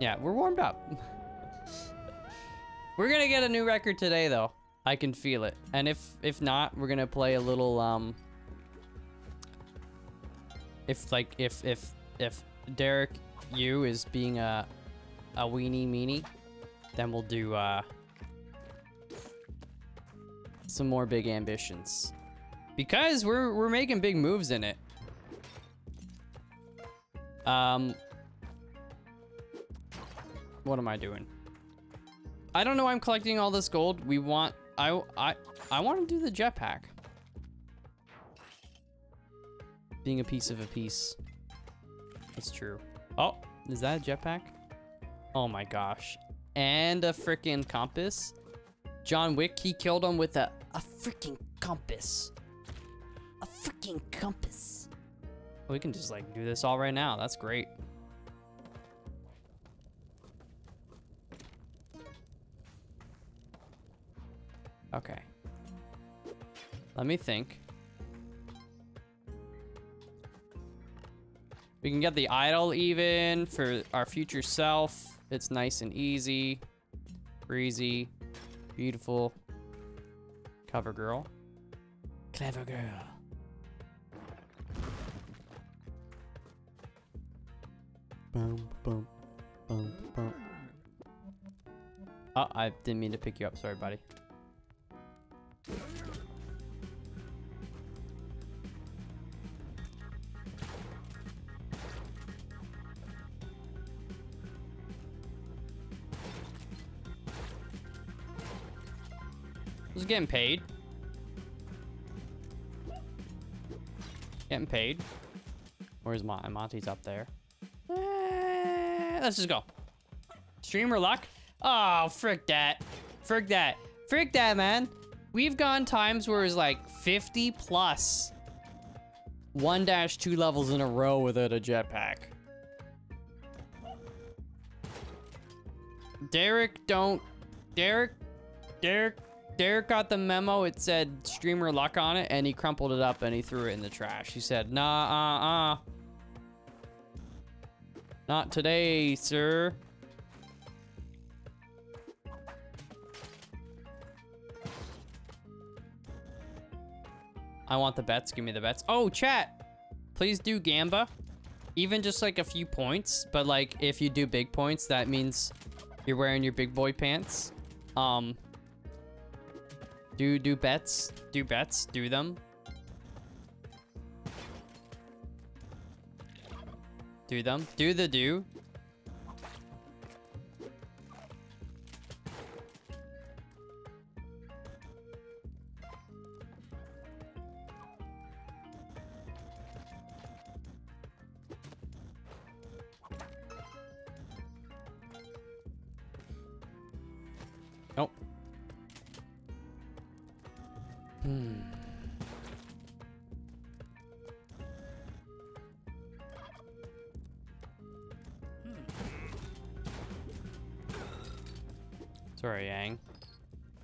Yeah, we're warmed up. we're gonna get a new record today, though. I can feel it. And if if not, we're gonna play a little um. If like if if if Derek Yu is being a a weenie meanie, then we'll do uh some more big ambitions. Because we're we're making big moves in it. Um What am I doing? I don't know why I'm collecting all this gold. We want I I I want to do the jetpack. Being a piece of a piece. That's true. Oh, is that a jetpack? Oh my gosh. And a freaking compass. John Wick, he killed him with a, a freaking compass. A freaking compass. We can just like do this all right now. That's great. Okay. Let me think. We can get the idol even for our future self. It's nice and easy. Breezy. Beautiful. Cover girl. Clever girl. Boom, boom, boom, boom. Oh, I didn't mean to pick you up. Sorry, buddy. Who's getting paid? Getting paid. Where's Monty? Monty's up there. Eh, let's just go. Streamer luck? Oh, frick that. Frick that. Frick that, man. We've gone times where it's like 50. One dash two levels in a row without a jetpack. Derek, don't. Derek, Derek, Derek got the memo. It said streamer luck on it, and he crumpled it up and he threw it in the trash. He said, nah, uh, uh. Not today, sir. I want the bets. Give me the bets. Oh, chat. Please do Gamba. Even just like a few points. But like if you do big points, that means you're wearing your big boy pants. Um, do do bets. Do bets. Do them. Do them. Do the do. Hmm. Sorry, Yang.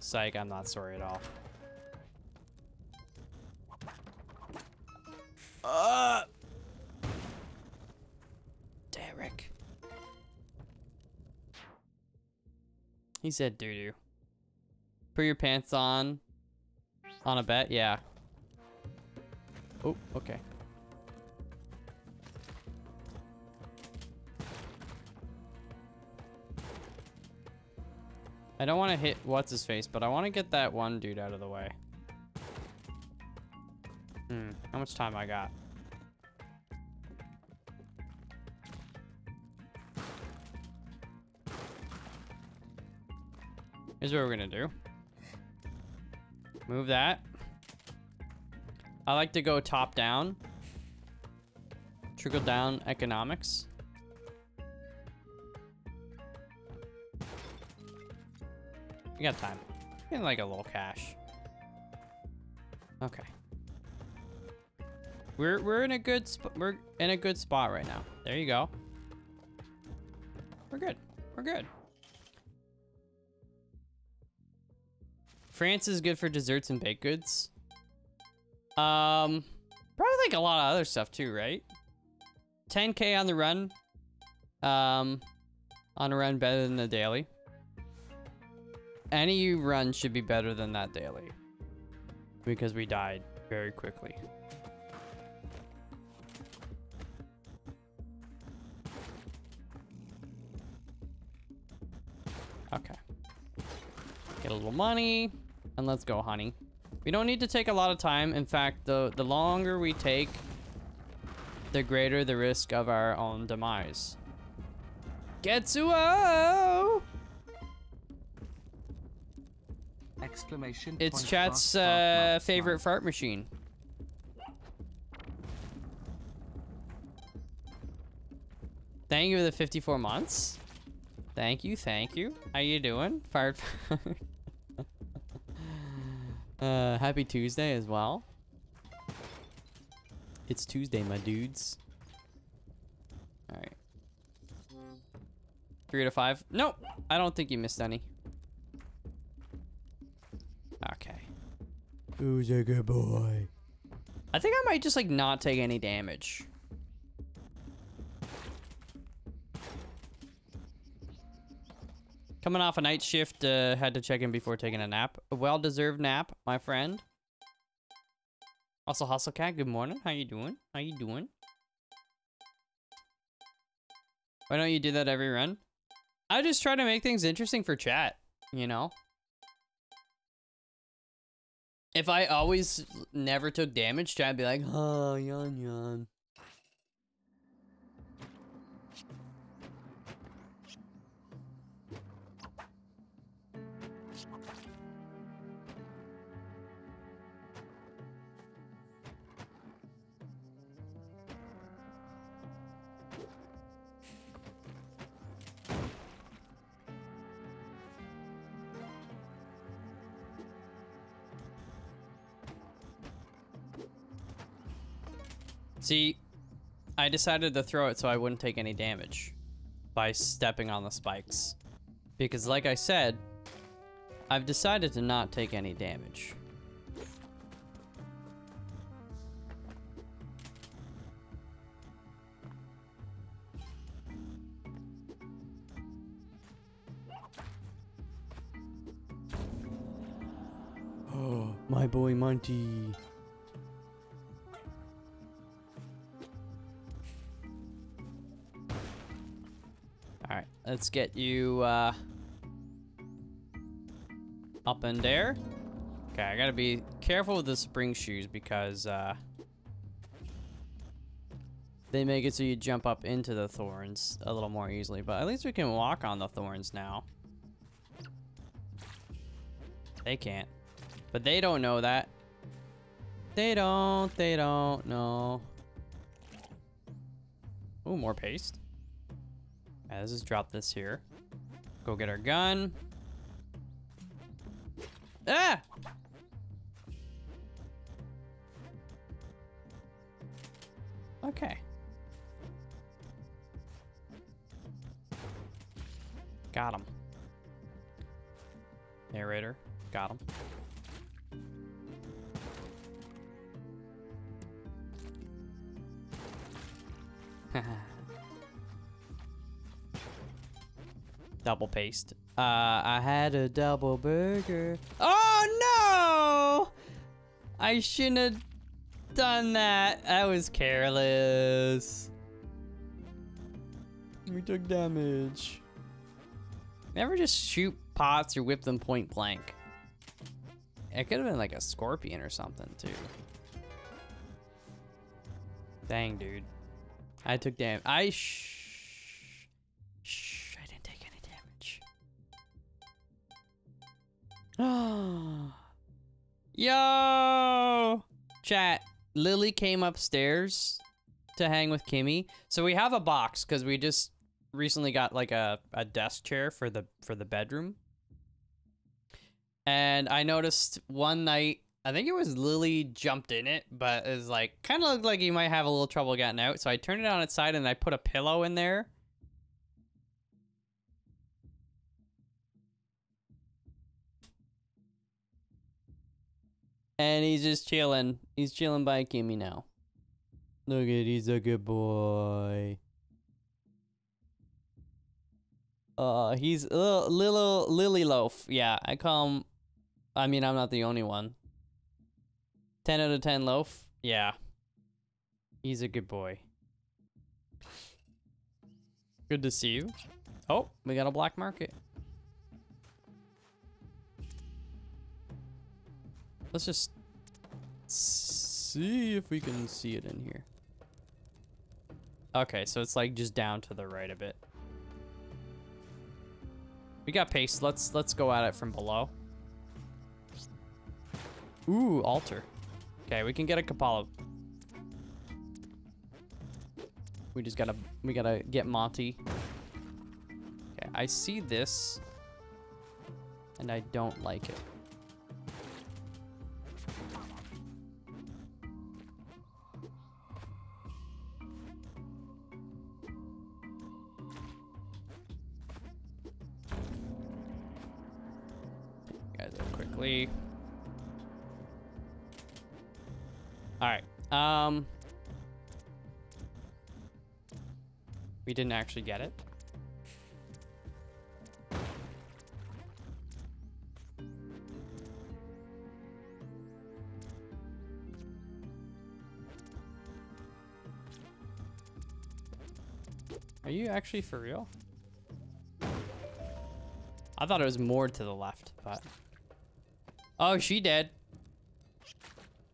Psych, I'm not sorry at all. Uh. Derek. He said doo doo. Put your pants on. On a bet? Yeah. Oh, okay. I don't want to hit what's his face, but I want to get that one dude out of the way. Hmm, how much time I got? Here's what we're gonna do. Move that. I like to go top down. Trickle down economics. We got time. Getting like a little cash. Okay. We're we're in a good spot. We're in a good spot right now. There you go. We're good. We're good. France is good for desserts and baked goods. Um, probably like a lot of other stuff too, right? 10k on the run. Um, on a run better than the daily. Any run should be better than that daily. Because we died very quickly. Okay. Get a little money. And let's go, honey. We don't need to take a lot of time. In fact, the, the longer we take, the greater the risk of our own demise. Getsuo! Exclamation It's chat's uh, favorite fart. fart machine. Thank you for the 54 months. Thank you, thank you. How you doing? Fart. uh, happy Tuesday as well. It's Tuesday, my dudes. All right. Three to five. Nope. I don't think you missed any. Okay. Who's a good boy? I think I might just like not take any damage. Coming off a night shift, uh, had to check in before taking a nap. A well-deserved nap, my friend. Also, Hustle Cat, good morning. How you doing? How you doing? Why don't you do that every run? I just try to make things interesting for chat, you know? If I always never took damage, chat would be like, oh, yawn, yawn. See, I decided to throw it so I wouldn't take any damage by stepping on the spikes. Because like I said, I've decided to not take any damage. Oh, my boy Monty. Let's get you uh, up in there. Okay, I gotta be careful with the spring shoes because uh, they make it so you jump up into the thorns a little more easily. But at least we can walk on the thorns now. They can't. But they don't know that. They don't, they don't know. Ooh, more paste. Let's just drop this here. Go get our gun. Ah! Okay. Got him. Narrator. Got him. double paste. Uh, I had a double burger. Oh no! I shouldn't have done that. I was careless. We took damage. Never just shoot pots or whip them point blank. It could have been like a scorpion or something too. Dang, dude. I took damage. I shh. Shh. Yo! Chat. Lily came upstairs to hang with Kimmy. So we have a box because we just recently got like a, a desk chair for the for the bedroom. And I noticed one night, I think it was Lily jumped in it, but it was like kind of looked like he might have a little trouble getting out. So I turned it on its side and I put a pillow in there. And he's just chilling. He's chilling by Kimmy now. Look at he's a good boy. Uh, he's uh, little Lily Loaf. Yeah, I call him. I mean, I'm not the only one. 10 out of 10 Loaf. Yeah. He's a good boy. Good to see you. Oh, we got a black market. Let's just see if we can see it in here. Okay, so it's like just down to the right a bit. We got paste. Let's let's go at it from below. Ooh, altar. Okay, we can get a Kapala. We just gotta we gotta get Monty. Okay, I see this. And I don't like it. We didn't actually get it. Are you actually for real? I thought it was more to the left, but. Oh, she dead.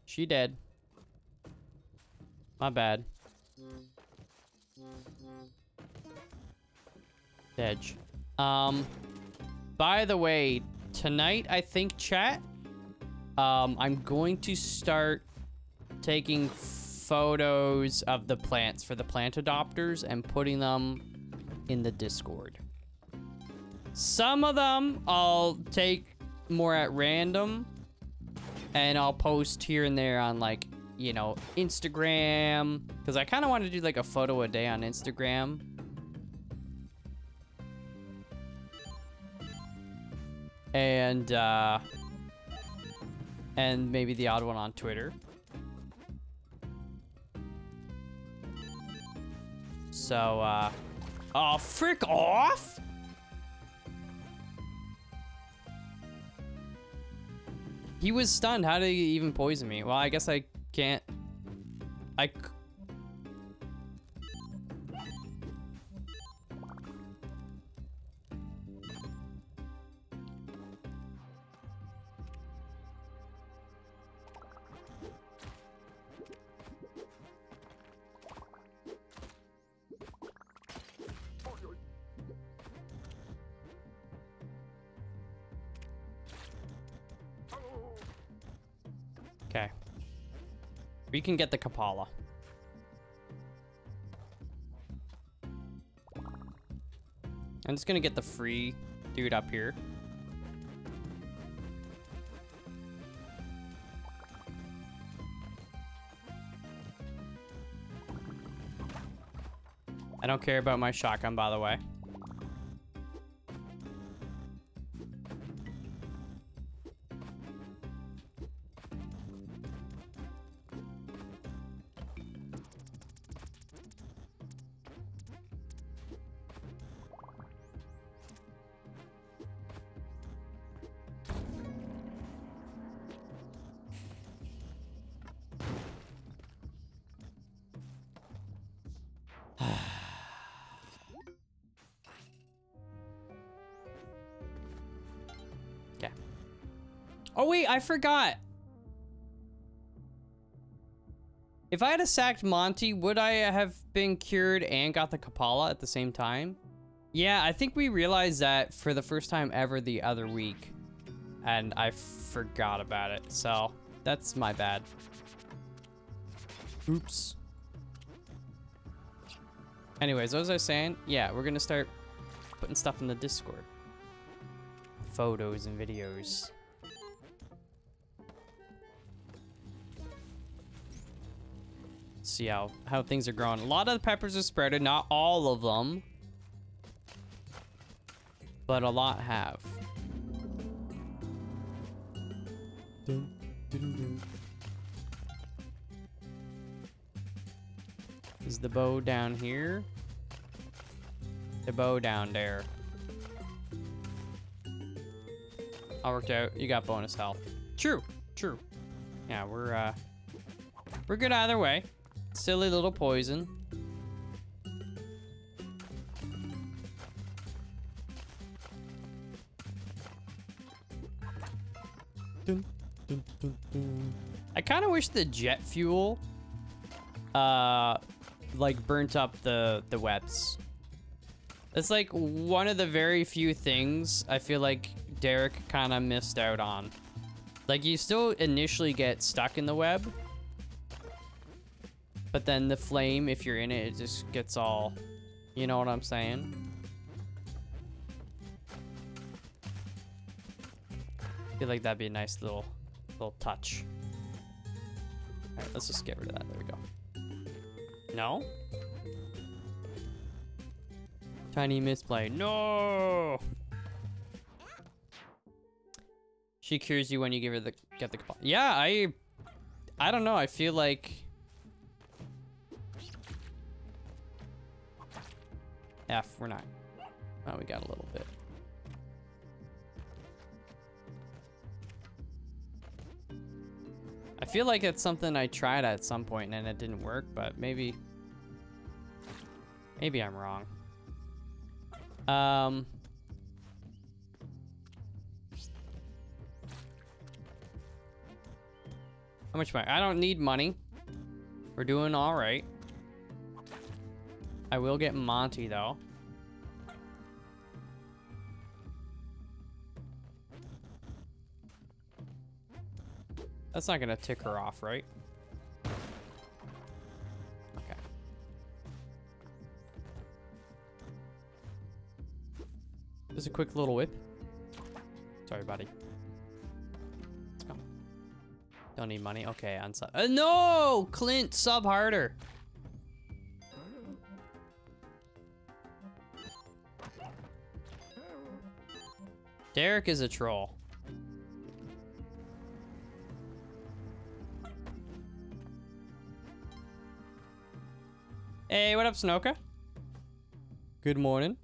She dead. My bad. Edge. Um, by the way, tonight, I think, chat, um, I'm going to start taking photos of the plants for the plant adopters and putting them in the Discord. Some of them I'll take more at random and I'll post here and there on like, you know, Instagram because I kind of want to do like a photo a day on Instagram. And uh and maybe the odd one on Twitter. So uh Oh, frick off! He was stunned. How did he even poison me? Well, I guess I can't. I. We can get the Kapala. I'm just gonna get the free dude up here. I don't care about my shotgun, by the way. Oh wait, I forgot. If I had a sacked Monty, would I have been cured and got the Kapala at the same time? Yeah, I think we realized that for the first time ever the other week. And I forgot about it, so that's my bad. Oops. Anyways, what was I saying? Yeah, we're gonna start putting stuff in the Discord. Photos and videos. See how, how things are growing. A lot of the peppers are spreaded, not all of them. But a lot have. Is the bow down here? The bow down there. All worked out. You got bonus health. True. True. Yeah, we're uh we're good either way. Silly little poison. Dun, dun, dun. I kind of wish the jet fuel uh like burnt up the the webs. It's like one of the very few things I feel like Derek kind of missed out on. Like you still initially get stuck in the web, but then the flame, if you're in it, it just gets all, you know what I'm saying? I feel like that'd be a nice little, little touch. All right, let's just get rid of that. There we go. No? Tiny misplay. No! She cures you when you give her the get the. Yeah, I I don't know. I feel like F, we're not. Oh, we got a little bit. I feel like it's something I tried at some point and it didn't work, but maybe maybe I'm wrong. Um How much money? I don't need money. We're doing all right. I will get Monty though. That's not gonna tick her off, right? Okay. Just a quick little whip. Sorry, buddy. Let's go. Don't need money. Okay, on sub. Uh, no, Clint, sub harder. Derek is a troll. Hey, what up, Snoka? Good morning.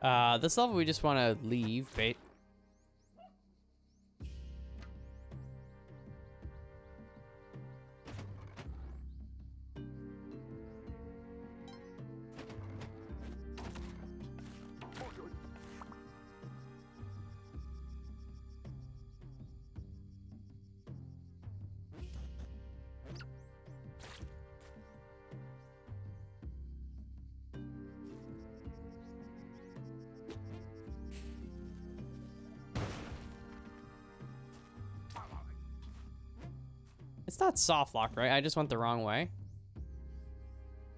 Uh, this level we just want to leave, not soft lock, right? I just went the wrong way.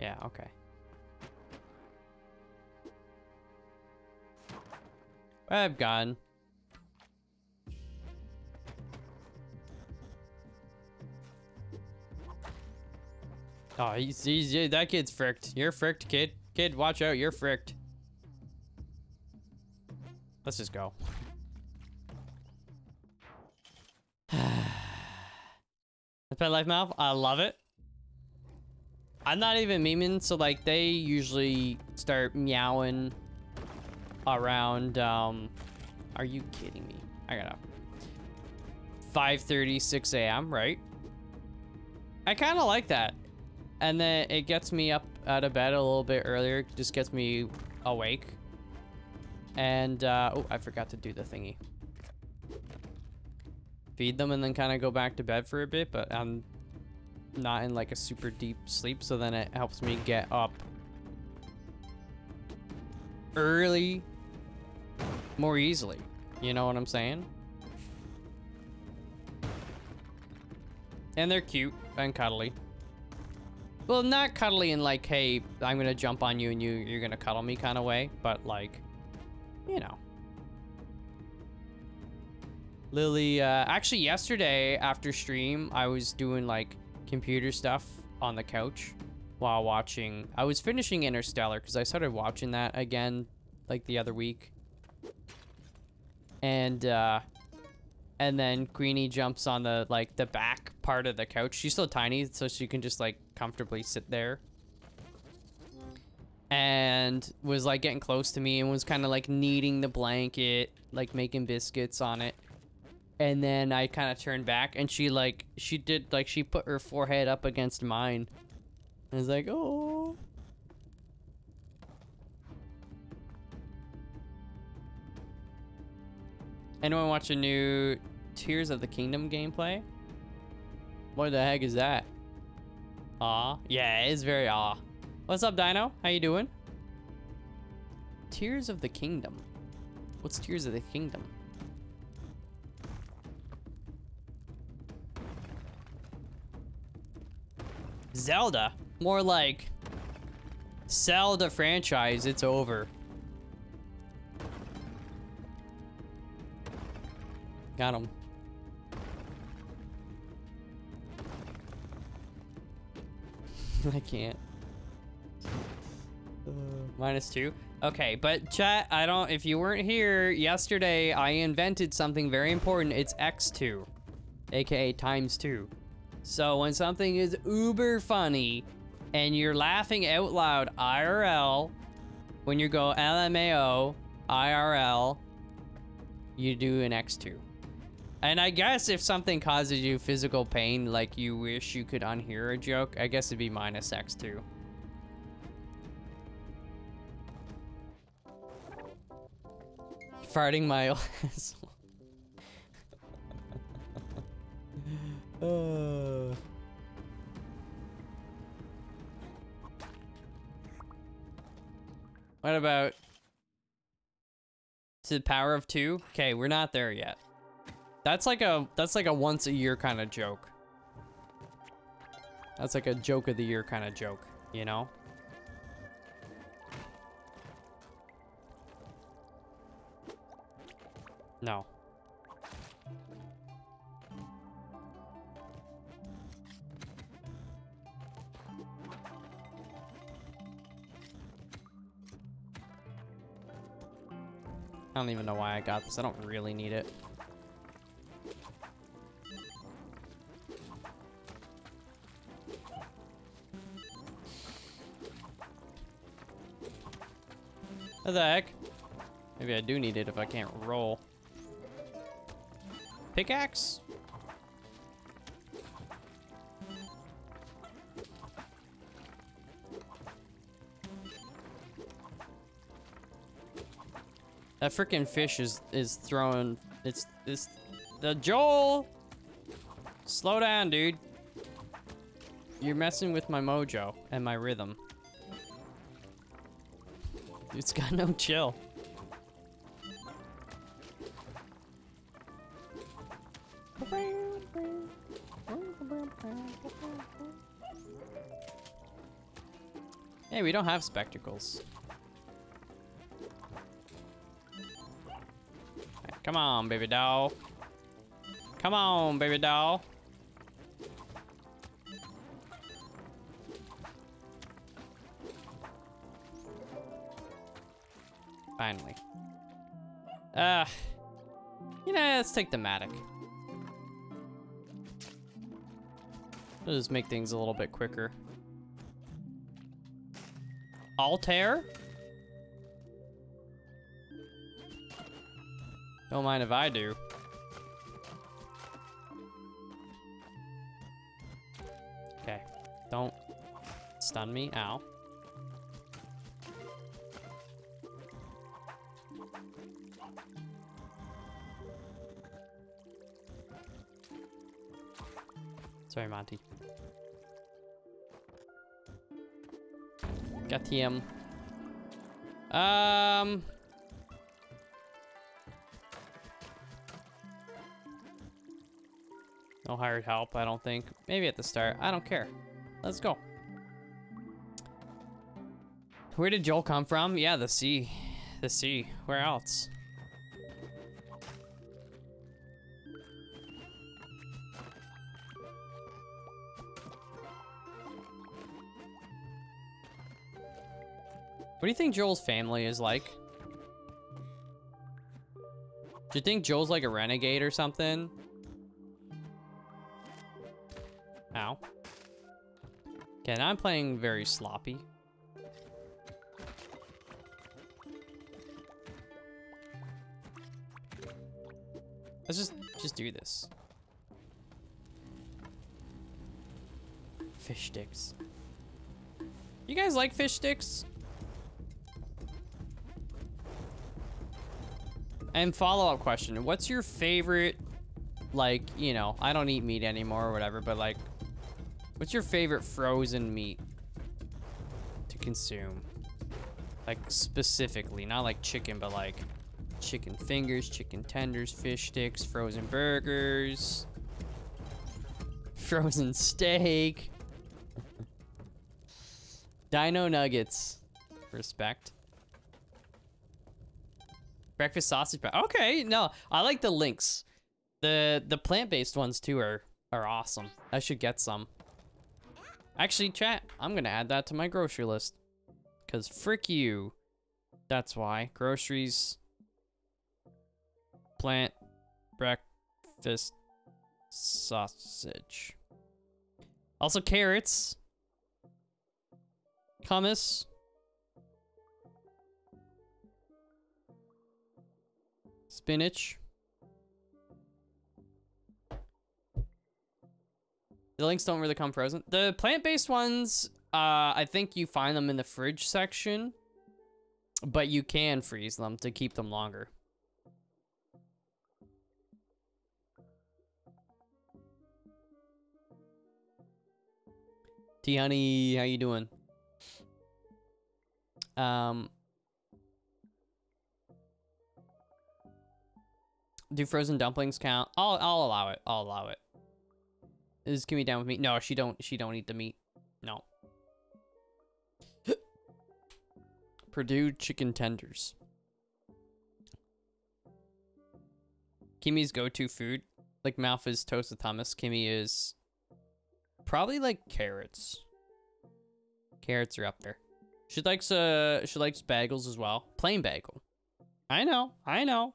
Yeah, okay. Web gun. Oh, he's, he's that kid's fricked. You're fricked, kid. Kid, watch out. You're fricked. Let's just go. Pet Life mouth, I love it. I'm not even memeing, so like they usually start meowing around, um, are you kidding me? I gotta, 5.30, 6 a.m., right? I kind of like that. And then it gets me up out of bed a little bit earlier, just gets me awake. And, uh, oh, I forgot to do the thingy feed them and then kind of go back to bed for a bit, but I'm not in like a super deep sleep, so then it helps me get up early more easily. You know what I'm saying? And they're cute and cuddly. Well, not cuddly in like, hey, I'm gonna jump on you and you you're gonna cuddle me kind of way, but like, you know. Lily, uh, actually yesterday after stream, I was doing like computer stuff on the couch while watching. I was finishing Interstellar because I started watching that again like the other week. And, uh, and then Queenie jumps on the, like, the back part of the couch. She's still tiny, so she can just, like, comfortably sit there. and was like getting close to me and was kind of like kneading the blanket, like making biscuits on it. And then I kind of turned back and she like she did like she put her forehead up against mine. I was like, "Oh." Anyone watch a new Tears of the Kingdom gameplay? What the heck is that? Aw. Yeah, it is very aw. What's up, Dino? How you doing? Tears of the Kingdom. What's Tears of the Kingdom? Zelda. More like Zelda franchise. It's over. Got him. I can't. Uh, minus two. Okay, but chat, I don't, if you weren't here yesterday, I invented something very important. It's X2, aka times two. So when something is uber funny and you're laughing out loud IRL, when you go LMAO, IRL, you do an X2. And I guess if something causes you physical pain, like you wish you could unhear a joke, I guess it'd be minus X2. Farting my asshole. What about to the power of two? Okay, we're not there yet. That's like a that's like a once a year kind of joke. That's like a joke of the year kind of joke, you know? No. I don't even know why I got this. I don't really need it. What the heck? Maybe I do need it if I can't roll. Pickaxe? That freaking fish is is throwing. It's it's the Joel. Slow down, dude. You're messing with my mojo and my rhythm. It's got no chill. Hey, we don't have spectacles. Come on, baby doll. Come on, baby doll. Finally. Uh, you know, let's take the Mattock. It'll just make things a little bit quicker. Altair? Don't mind if I do. Okay. Don't stun me. Ow. Sorry, Monty. Got him. Um... No hired help, I don't think. Maybe at the start. I don't care. Let's go. Where did Joel come from? Yeah, the sea. The sea. Where else? What do you think Joel's family is like? Do you think Joel's like a renegade or something? Yeah, now I'm playing very sloppy. Let's just, just do this. Fish sticks. You guys like fish sticks? And follow-up question, what's your favorite, like, you know, I don't eat meat anymore or whatever, but like, what's your favorite frozen meat to consume? Like, specifically, not like chicken, but like chicken fingers, chicken tenders, fish sticks, frozen burgers, frozen steak, dino nuggets, respect. Breakfast sausage. Okay, no, I like the links. The the plant-based ones too are are awesome. I should get some. Actually, chat, I'm gonna add that to my grocery list. Cause frick you. That's why. Groceries. Plant. Breakfast. Sausage. Also carrots. Hummus. Spinach. The links don't really come frozen. The plant-based ones, uh, I think you find them in the fridge section, but you can freeze them to keep them longer. T honey, how you doing? Um, do frozen dumplings count? I'll I'll allow it. I'll allow it. Is Kimmy down with me? No, she don't. She don't eat the meat. No. Perdue chicken tenders. Kimmy's go-to food, like Malfa's toasted hummus. Kimmy is probably like carrots. Carrots are up there. She likes uh she likes bagels as well. Plain bagel. I know. I know.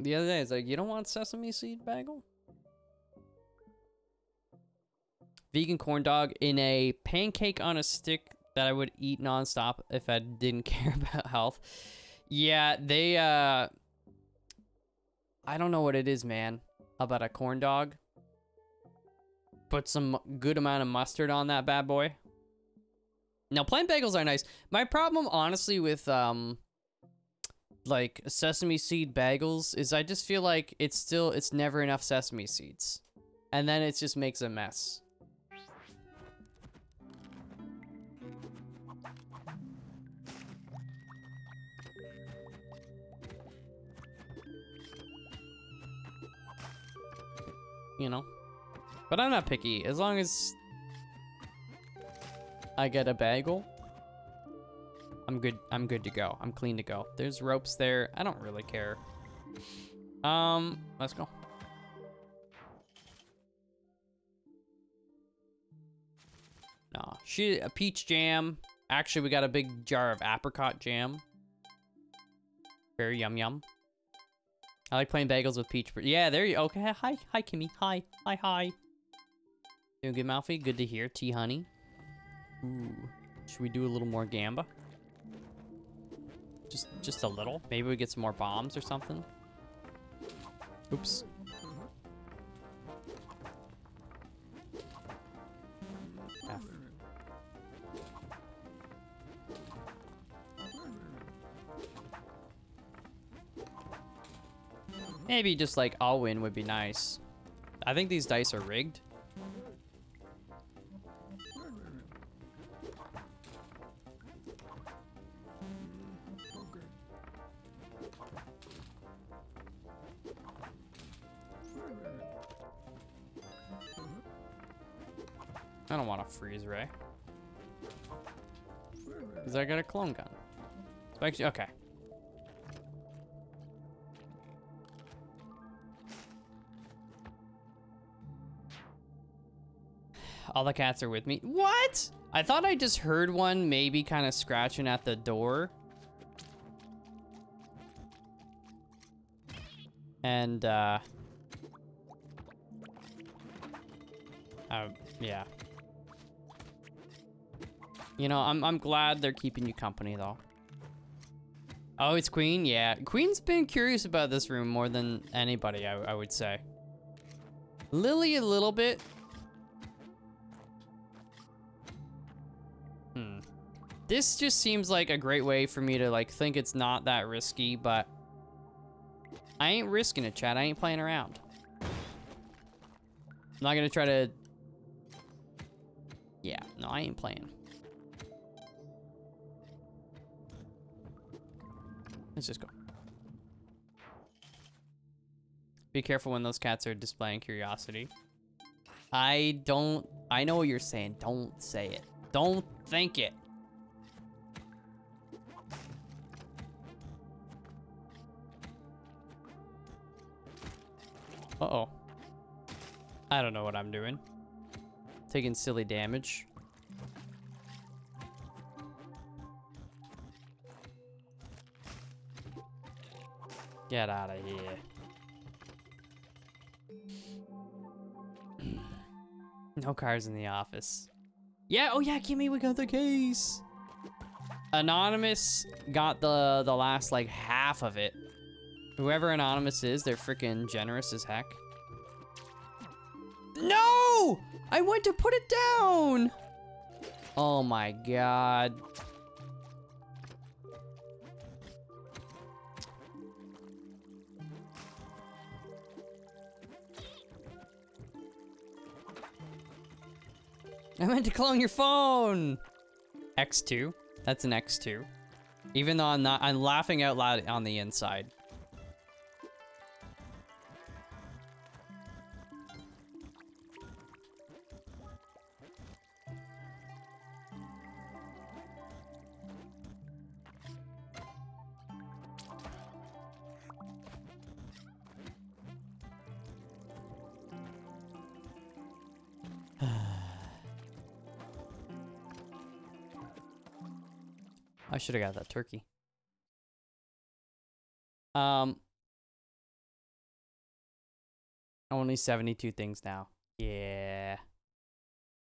The other day, it's like, you don't want sesame seed bagel? Vegan corn dog in a pancake on a stick that I would eat nonstop if I didn't care about health. Yeah, they, uh, I don't know what it is, man, about a corn dog. Put some good amount of mustard on that bad boy. Now, plain bagels are nice. My problem, honestly, with, um, like sesame seed bagels is I just feel like it's still it's never enough sesame seeds. And then it just makes a mess. You know. But I'm not picky as long as I get a bagel. I'm good. I'm good to go. I'm clean to go. There's ropes there. I don't really care. Um, let's go. Nah, she a peach jam. Actually, we got a big jar of apricot jam. Very yum yum. I like playing bagels with peach. Yeah, there you. Okay, hi, hi, Kimmy. Hi, hi, hi. Doing good, Malfi. Good to hear. Tea, honey. Ooh, should we do a little more gamba? Just, just a little. Maybe we get some more bombs or something. Oops. F. Maybe just like all win would be nice. I think these dice are rigged. I don't want a freeze ray. Because I got a clone gun. So actually, okay. All the cats are with me. What? I thought I just heard one maybe kind of scratching at the door. And, uh... Uh, yeah. You know, I'm, I'm glad they're keeping you company, though. Oh, it's Queen? Yeah. Queen's been curious about this room more than anybody, I, I would say. Lily a little bit. Hmm. This just seems like a great way for me to like think it's not that risky, but I ain't risking it, Chad. I ain't playing around. I'm not gonna try to... Yeah, no, I ain't playing. Let's just go. Be careful when those cats are displaying curiosity. I don't... I know what you're saying. Don't say it. Don't think it. Uh-oh. I don't know what I'm doing. Taking silly damage. Get out of here. no cars in the office. Yeah, oh yeah, Kimmy, we got the case. Anonymous got the the last like half of it. Whoever Anonymous is, they're freaking generous as heck. No! I went to put it down! Oh my god. I meant to clone your phone! X2. That's an X2. Even though I'm not, I'm laughing out loud on the inside. Should have got that turkey. Um, only 72 things now. Yeah.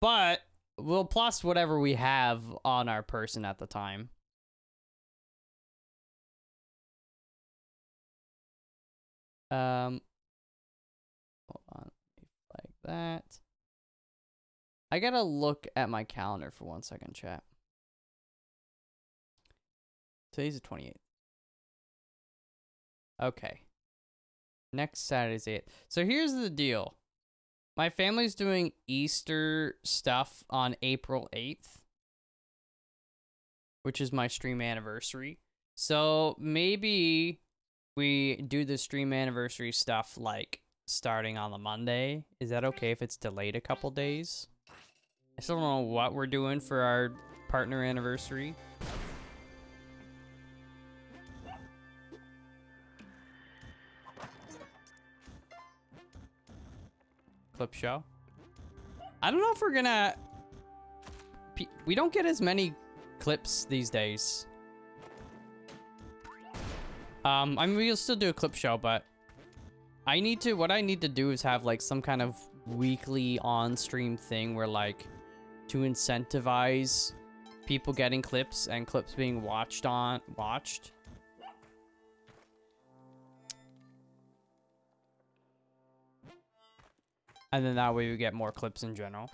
But we'll plus whatever we have on our person at the time. Um, hold on, like that. I gotta look at my calendar for one second, chat. Today's the 28th. Okay. Next Saturday's 8th. So here's the deal. My family's doing Easter stuff on April 8th, which is my stream anniversary. So maybe we do the stream anniversary stuff like starting on the Monday. Is that okay if it's delayed a couple days? I still don't know what we're doing for our partner anniversary. Clip show. I don't know if we're gonna... We don't get as many clips these days. Um, I mean, we'll still do a clip show, but I need to, what I need to do is have like some kind of weekly on-stream thing where like to incentivize people getting clips and clips being watched on, watched. And then that way we get more clips in general.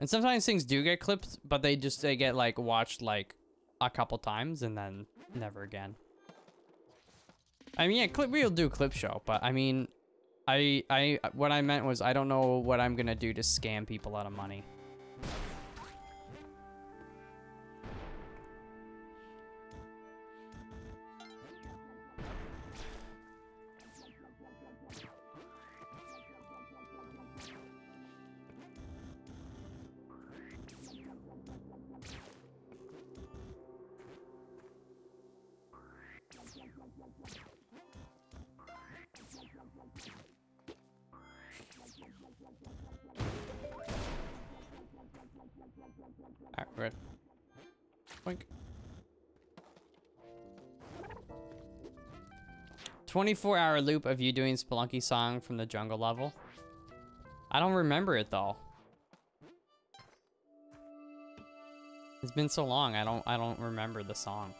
And sometimes things do get clipped, but they just they get like watched like a couple times and then never again. I mean, yeah, clip we'll do clip show, but I mean, I I what I meant was I don't know what I'm gonna do to scam people out of money. 24 hour loop of you doing Spelunky song from the jungle level. I don't remember it though. It's been so long. I don't I don't remember the song.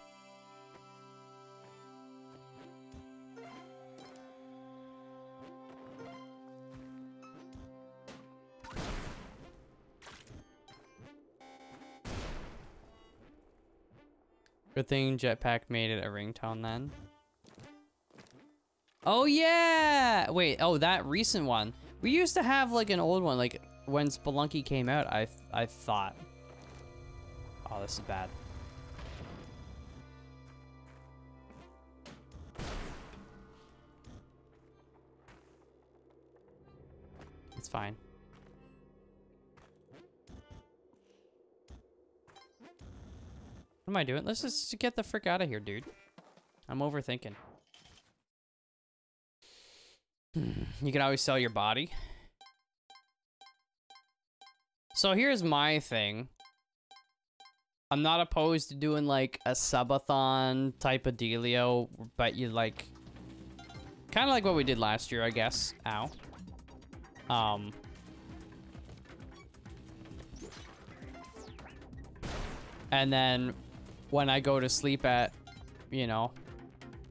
Good thing Jetpack made it a ringtone then. Oh yeah! Wait, oh that recent one. We used to have like an old one, like when Spelunky came out, I I thought. Oh, this is bad. It's fine. What am I doing? Let's just get the frick out of here, dude. I'm overthinking. You can always sell your body. So here's my thing. I'm not opposed to doing like a subathon type of dealio, but you like kind of like what we did last year, I guess. Ow. Um And then when I go to sleep at, you know,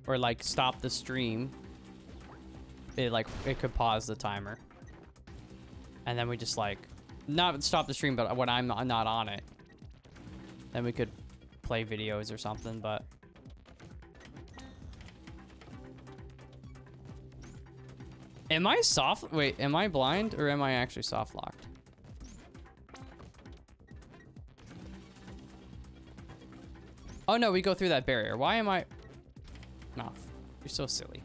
or like stop the stream, it like it could pause the timer. And then we just like not stop the stream, but when I'm not, not on it, then we could play videos or something, but Am I soft? Wait, am I blind or am I actually soft locked? Oh no, we go through that barrier. Why am I? No, you're so silly.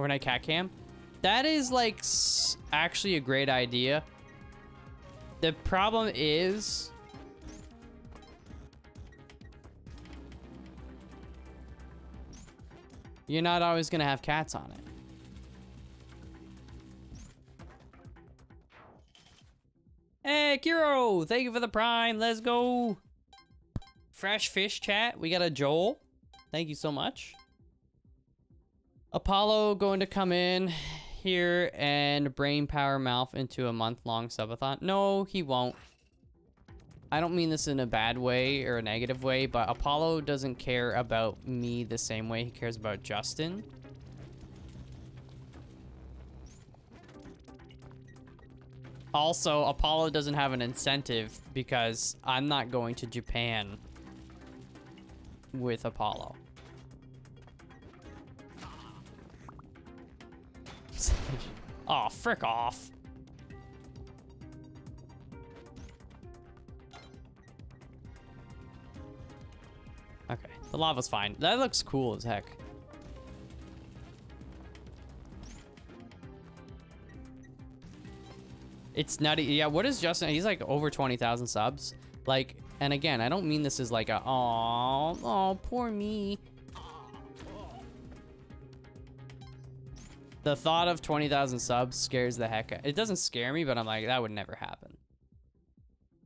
Overnight cat cam? That is like actually a great idea. The problem is you're not always gonna have cats on it. Hey, Kiro! Thank you for the prime. Let's go. Fresh fish chat. We got a Joel. Thank you so much. Apollo going to come in here and brain power Malf into a month-long subathon. No, he won't. I don't mean this in a bad way or a negative way, but Apollo doesn't care about me the same way he cares about Justin. Also, Apollo doesn't have an incentive because I'm not going to Japan with Apollo. Oh, frick off. Okay, the lava's fine. That looks cool as heck. It's nutty. Yeah, what is Justin? He's like over 20,000 subs. Like, and again, I don't mean this is like a, oh, oh, poor me. The thought of 20,000 subs scares the heck out. It doesn't scare me, but I'm like, that would never happen.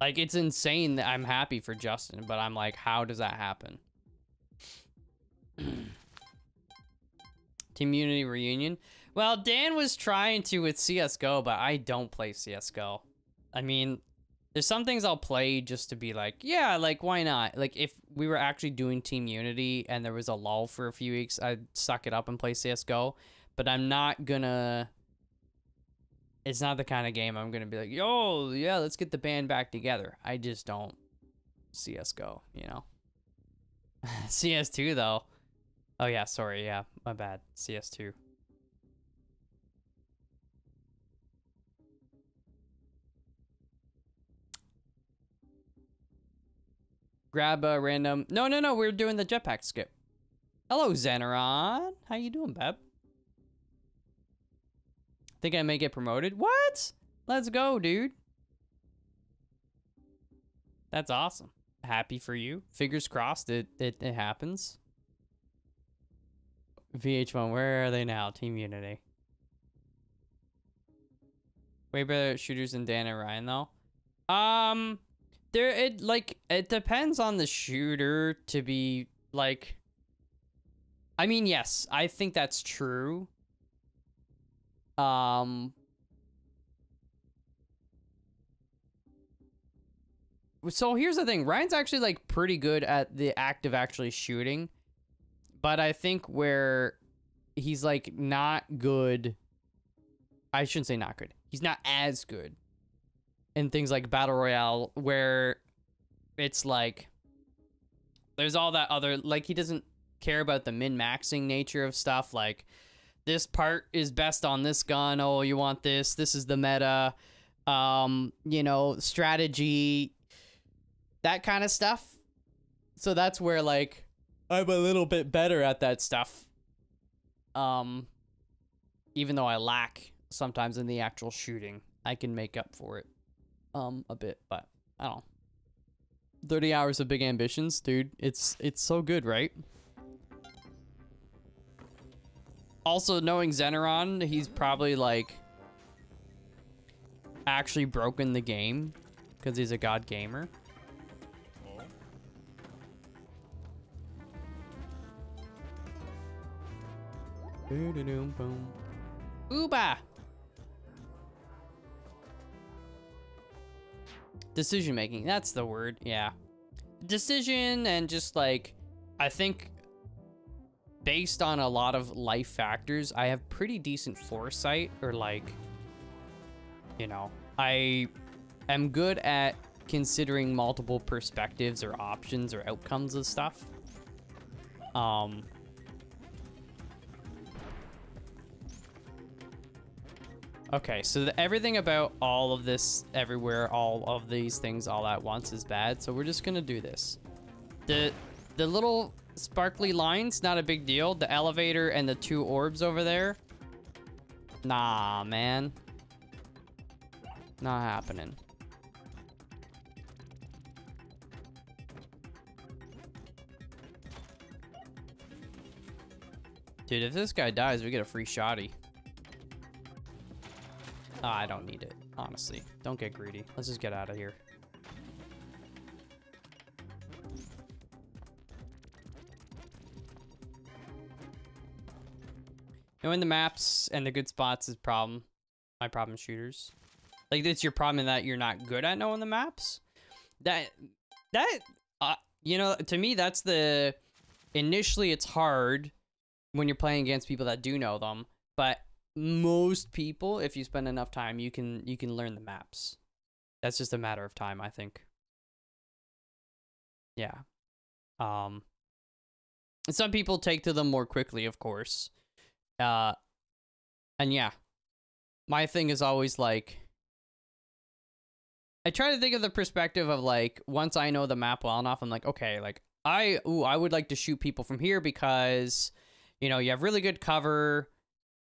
Like, it's insane that I'm happy for Justin, but I'm like, how does that happen? Team Unity reunion. Well, Dan was trying to with CSGO, but I don't play CSGO. I mean, there's some things I'll play just to be like, yeah, like, why not? Like, if we were actually doing Team Unity and there was a lull for a few weeks, I'd suck it up and play CSGO but I'm not gonna. It's not the kind of game I'm gonna be like, yo, yeah, let's get the band back together. I just don't CS:GO, you know. CS2 though. Oh yeah, sorry, yeah, my bad. CS2. Grab a random. No, no, no. We're doing the jetpack skip. Hello, Zeneron. How you doing, Beb? Think I may get promoted? What? Let's go, dude. That's awesome. Happy for you. Fingers crossed it, it, it happens. VH1, where are they now? Team Unity. Way better shooters than Dan and Ryan, though. Um, there it like it depends on the shooter to be like I mean, yes, I think that's true. Um So here's the thing, Ryan's actually like pretty good at the act of actually shooting. But I think where he's like not good I shouldn't say not good. He's not as good in things like Battle Royale where it's like there's all that other like he doesn't care about the min-maxing nature of stuff like this part is best on this gun. Oh you want this. This is the meta. Um you know strategy that kind of stuff. So that's where like i'm a little bit better at that stuff. Um even though i lack sometimes in the actual shooting i can make up for it um a bit but i don't know. 30 hours of big ambitions dude. It's it's so good right also knowing Zeneron, he's probably like actually broken the game because he's a god gamer. Boom. Ooba! Decision making, that's the word, yeah. Decision and just like, I think based on a lot of life factors, I have pretty decent foresight or like, you know, I am good at considering multiple perspectives or options or outcomes of stuff. Um, okay, so the, everything about all of this, everywhere, all of these things all at once is bad. So we're just gonna do this. The the little sparkly lines, not a big deal. The elevator and the two orbs over there. Nah, man. Not happening. Dude, if this guy dies, we get a free shotty. Oh, ah, I don't need it, honestly. Don't get greedy. Let's just get out of here. Knowing the maps and the good spots is problem. My problem shooters. Like it's your problem in that you're not good at knowing the maps. That that uh, you know, to me that's the initially it's hard when you're playing against people that do know them, but most people if you spend enough time, you can you can learn the maps. That's just a matter of time, I think. Yeah. Um some people take to them more quickly, of course. Uh, and yeah, my thing is always like, I try to think of the perspective of like, once I know the map well enough, I'm like, okay, like I, ooh, I would like to shoot people from here because, you know, you have really good cover.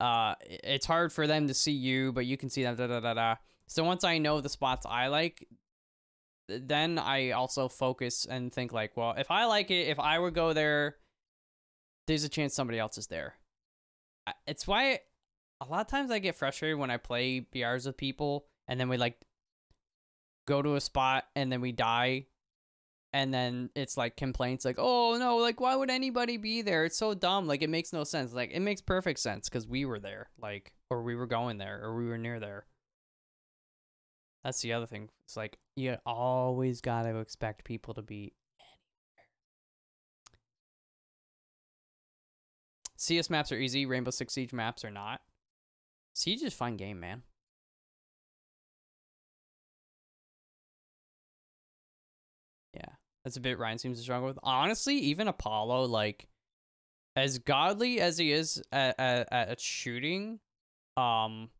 Uh, it's hard for them to see you, but you can see them. Da da da da. So once I know the spots I like, then I also focus and think like, well, if I like it, if I would go there, there's a chance somebody else is there it's why a lot of times I get frustrated when I play BRs with people and then we like go to a spot and then we die and then it's like complaints like oh no like why would anybody be there? It's so dumb. Like it makes no sense. Like it makes perfect sense because we were there like or we were going there or we were near there. That's the other thing. It's like you always gotta expect people to be CS maps are easy. Rainbow Six Siege maps are not. Siege is fun game, man. Yeah, that's a bit Ryan seems to struggle with. Honestly, even Apollo, like, as godly as he is at, at, at shooting, um,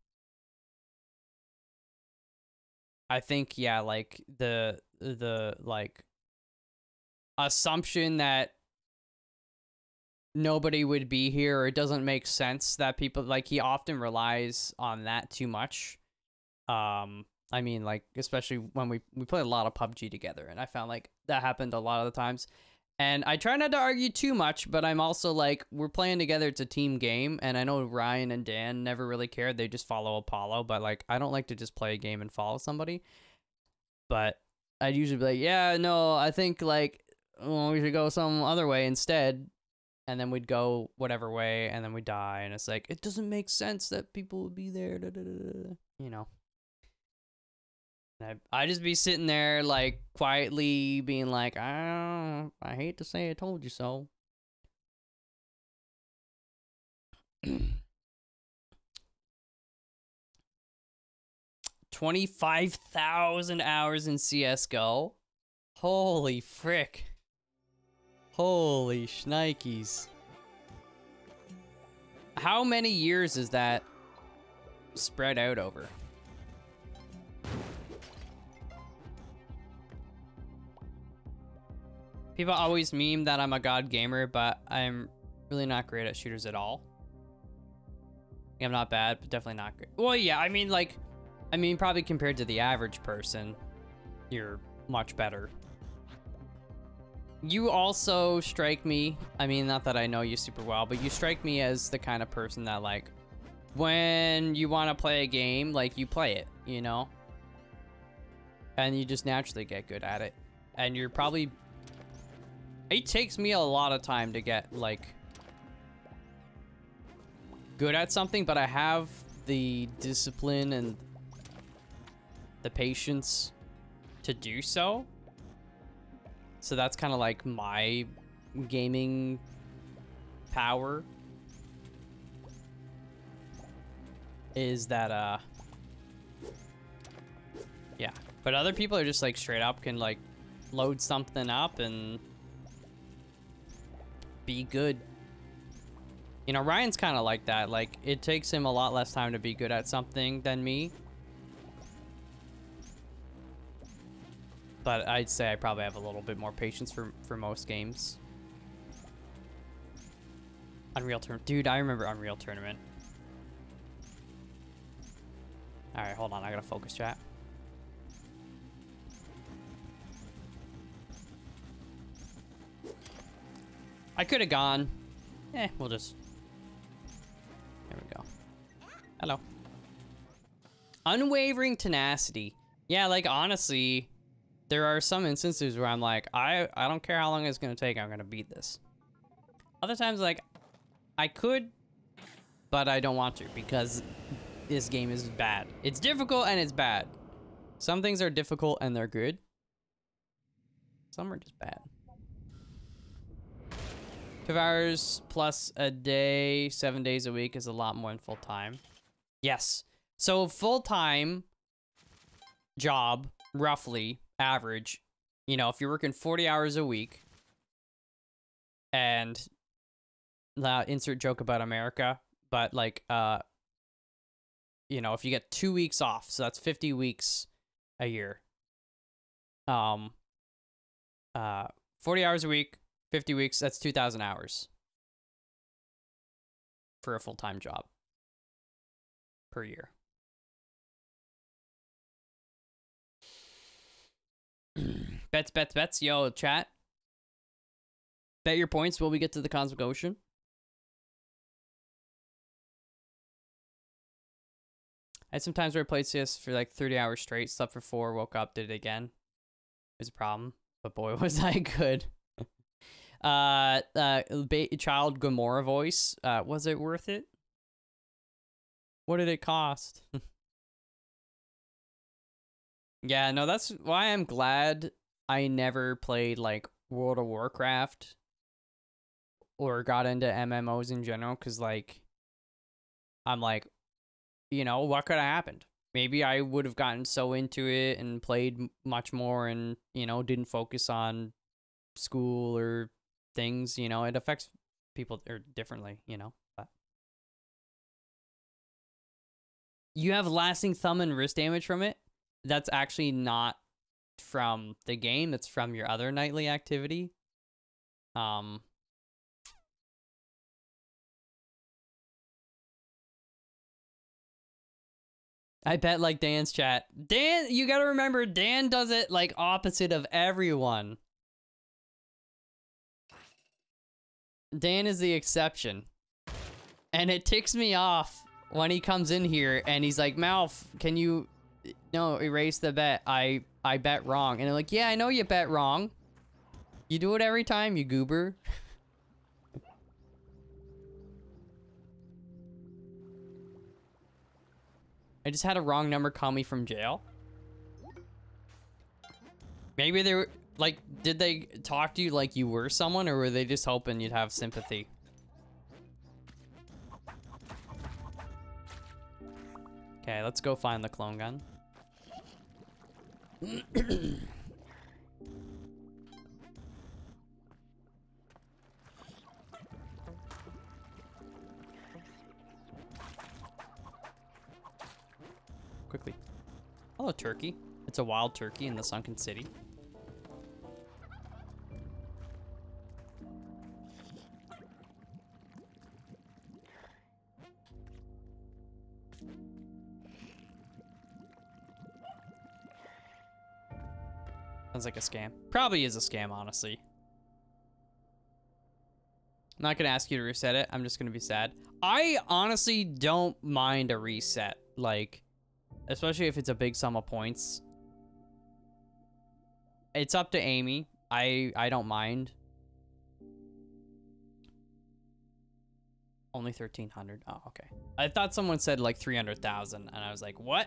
I think yeah, like the the like assumption that nobody would be here or it doesn't make sense that people like he often relies on that too much. Um i mean like especially when we we play a lot of pubg together and i found like that happened a lot of the times. And i try not to argue too much but i'm also like we're playing together it's a team game and i know ryan and dan never really cared they just follow apollo but like i don't like to just play a game and follow somebody. But I'd usually be like, yeah, no, I think like well, we should go some other way instead. And then we'd go whatever way, and then we die, and it's like it doesn't make sense that people would be there. Da, da, da, you know. I I just be sitting there like quietly being like, I I hate to say I told you so. 25,000 hours in CSGO. Holy frick. Holy shnikes. How many years is that spread out over? People always meme that I'm a god gamer, but I'm really not great at shooters at all. I'm not bad, but definitely not great. Well, yeah, I mean, like, I mean, probably compared to the average person, you're much better. You also strike me, I mean, not that I know you super well, but you strike me as the kind of person that, like, when you want to play a game, like, you play it, you know? And you just naturally get good at it. And you're probably... It takes me a lot of time to get, like, good at something, but I have the discipline and the patience to do so. So that's kind of like my gaming power. Is that, uh... Yeah. But other people are just like straight up can like load something up and be good. You know, Ryan's kind of like that. Like, it takes him a lot less time to be good at something than me. But I'd say I probably have a little bit more patience for, for most games. Unreal Tournament. Dude, I remember Unreal Tournament. Alright, hold on. I gotta focus chat. I could have gone. Eh, we'll just... There we go. Hello. Unwavering tenacity. Yeah, like, honestly, there are some instances where I'm like, I, I don't care how long it's going to take, I'm going to beat this. Other times, like, I could, but I don't want to because this game is bad. It's difficult and it's bad. Some things are difficult and they're good. Some are just bad. 12 hours plus a day, seven days a week is a lot more than full time. Yes. So full time job, roughly, average, you know, if you're working 40 hours a week and uh, insert joke about America, but like, uh, you know, if you get two weeks off, so that's 50 weeks a year. Um, uh, 40 hours a week, 50 weeks, that's 2,000 hours for a full-time job per year. Bets, bets, bets. Yo, chat. Bet your points while we get to the Cosmic Ocean. I had some times where I played CS for like 30 hours straight, slept for four, woke up, did it again. It was a problem. But boy, was I good. uh, uh, child Gamora voice. Uh, was it worth it? What did it cost? Yeah, no, that's why I'm glad I never played like World of Warcraft or got into MMOs in general because like I'm like, you know, what could have happened? Maybe I would have gotten so into it and played much more and, you know, didn't focus on school or things, you know, it affects people or er, differently, you know. But you have lasting thumb and wrist damage from it? That's actually not from the game. It's from your other nightly activity. Um, I bet like Dan's chat. Dan, you gotta remember, Dan does it like opposite of everyone. Dan is the exception. And it ticks me off when he comes in here and he's like, Malf, can you no, erase the bet. I I bet wrong. And they're like, yeah, I know you bet wrong. You do it every time, you goober. I just had a wrong number call me from jail. Maybe they were, like, did they talk to you like you were someone, or were they just hoping you'd have sympathy? Okay, let's go find the clone gun. Quickly. Hello, turkey. It's a wild turkey in the sunken city. Sounds like a scam. Probably is a scam, honestly. I'm not gonna ask you to reset it. I'm just gonna be sad. I honestly don't mind a reset. Like, especially if it's a big sum of points. It's up to Amy. I I don't mind. Only 1300. Oh, okay. I thought someone said like 300,000 and I was like, "What?"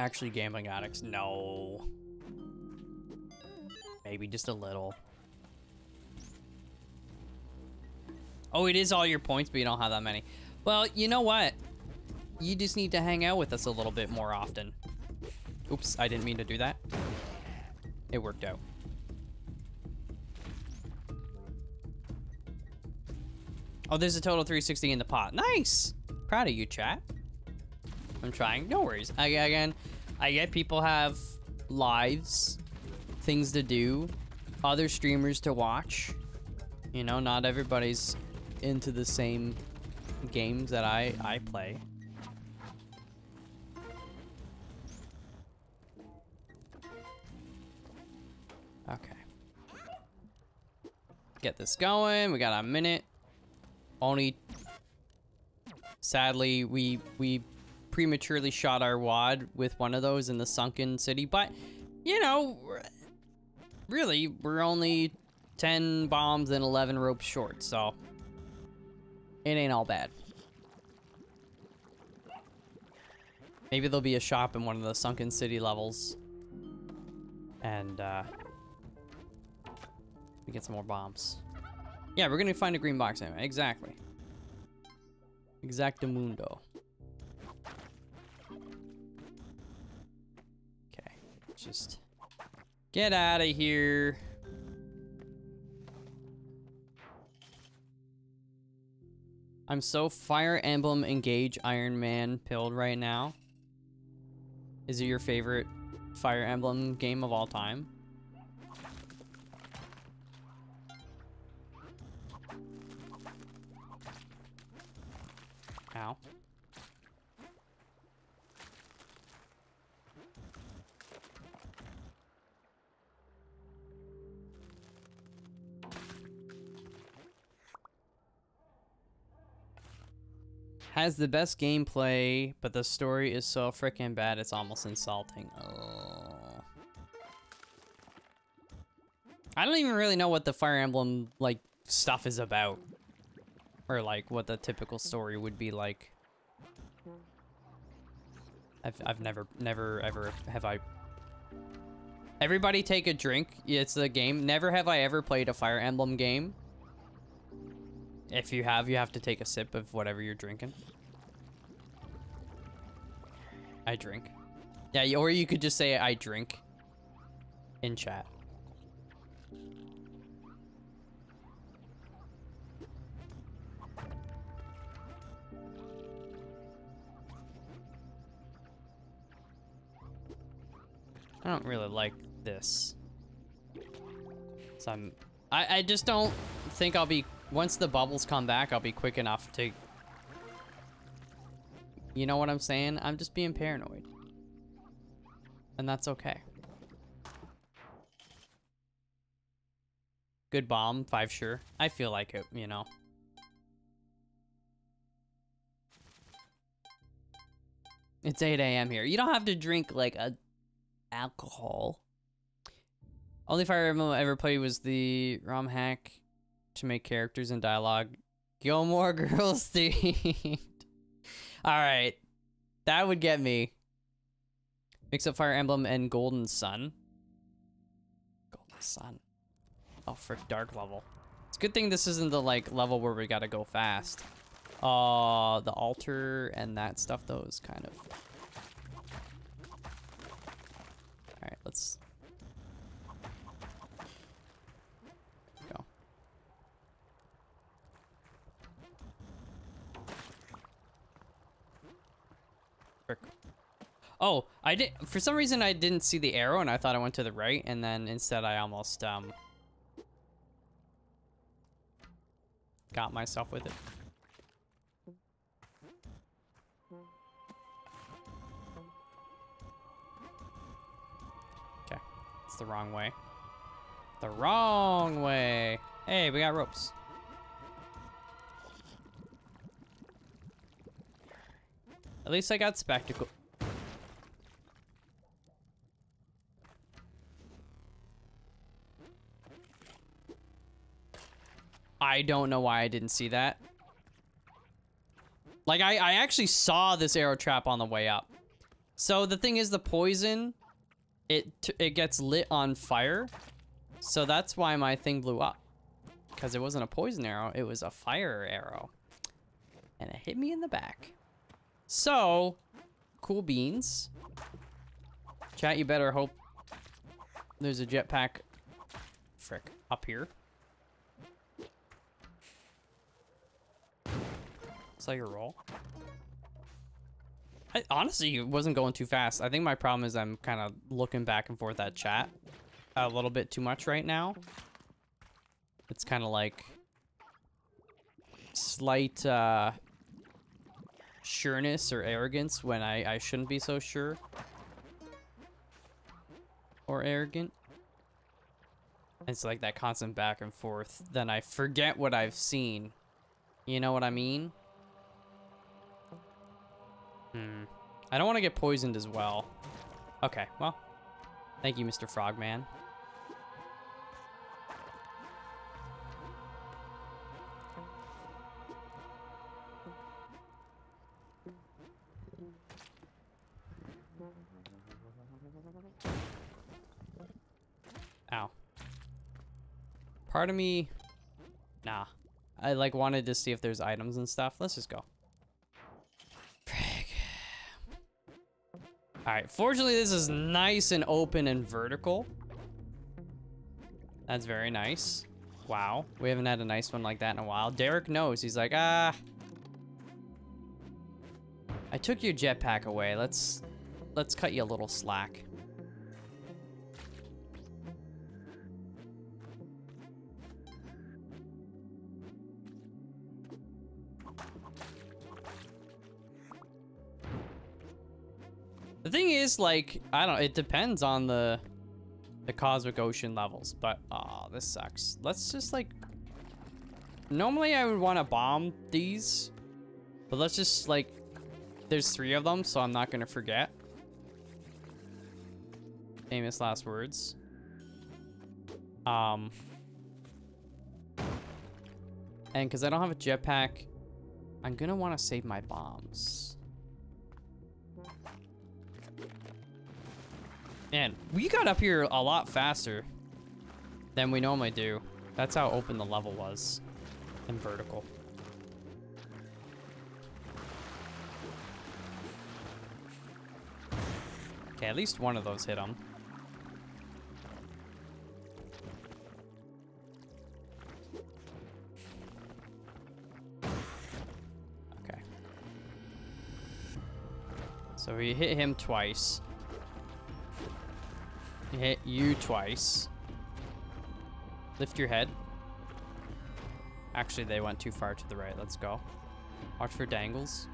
Actually gambling addicts. No. Maybe just a little. Oh, it is all your points, but you don't have that many. Well, you know what? You just need to hang out with us a little bit more often. Oops, I didn't mean to do that. It worked out. Oh, there's a total 360 in the pot. Nice! Proud of you, chat. I'm trying. No worries. I, again, I get people have lives, things to do, other streamers to watch. You know, not everybody's into the same games that I, I play. Okay. Get this going. We got a minute. Only, sadly, we we prematurely shot our wad with one of those in the sunken city, but you know, really, we're only 10 bombs and 11 ropes short, so it ain't all bad. Maybe there'll be a shop in one of the sunken city levels. And, uh, we get some more bombs. Yeah, we're gonna find a green box anyway. Exactly. Exactamundo. Just get out of here. I'm so Fire Emblem Engage Iron Man pilled right now. Is it your favorite Fire Emblem game of all time? Ow. Has the best gameplay, but the story is so freaking bad it's almost insulting. I don't even really know what the Fire Emblem, like, stuff is about. Or, like, what the typical story would be like. I've, I've never, never, ever have I... Everybody take a drink. It's the game. Never have I ever played a Fire Emblem game. If you have, you have to take a sip of whatever you're drinking. I drink. Yeah, or you could just say I drink in chat. I don't really like this. So I'm, I, I just don't think I'll be, once the bubbles come back, I'll be quick enough to, you know what I'm saying? I'm just being paranoid. And that's okay. Good bomb, five sure. I feel like it, you know. It's 8 a.m. here. You don't have to drink like a alcohol. Only Fire I ever played was the ROM hack to make characters and dialogue Gilmore Girls themed. All right, that would get me. Mix up Fire Emblem and Golden Sun. Golden Sun. Oh, frick, dark level. It's a good thing this isn't the like level where we gotta go fast. Uh, the altar and that stuff, though, is kind of... Alright, let's... Go. Frick. Oh, I did. For some reason, I didn't see the arrow, and I thought I went to the right, and then instead, I almost um got myself with it. Okay, it's the wrong way. The wrong way. Hey, we got ropes. At least I got spectacle. I don't know why I didn't see that. Like, I, I actually saw this arrow trap on the way up. So the thing is, the poison, it, it gets lit on fire. So that's why my thing blew up. Because it wasn't a poison arrow, it was a fire arrow. And it hit me in the back. So, cool beans. Chat, you better hope there's a jetpack, frick, up here. It's like a roll. I honestly wasn't going too fast. I think my problem is I'm kind of looking back and forth at chat a little bit too much right now. It's kind of like slight uh, sureness or arrogance when I, I shouldn't be so sure or arrogant. It's like that constant back and forth. Then I forget what I've seen. You know what I mean? Hmm. I don't want to get poisoned as well. Okay, well. Thank you, Mr. Frogman. Ow. Part of me... Nah. I, like, wanted to see if there's items and stuff. Let's just go. All right, fortunately this is nice and open and vertical. That's very nice. Wow, we haven't had a nice one like that in a while. Derek knows, he's like, ah. I took your jetpack away, let's, let's cut you a little slack. Is, like, I don't, it depends on the, the Cosmic Ocean levels, but, oh, this sucks. Let's just, like, normally I would want to bomb these, but let's just, like, there's three of them, so I'm not going to forget. Famous last words. Um, and because I don't have a jetpack, I'm going to want to save my bombs. Man, we got up here a lot faster than we normally do. That's how open the level was and vertical. Okay, at least one of those hit him. Okay. So we hit him twice. Hit you twice. Lift your head. Actually, they went too far to the right. Let's go. Watch for dangles.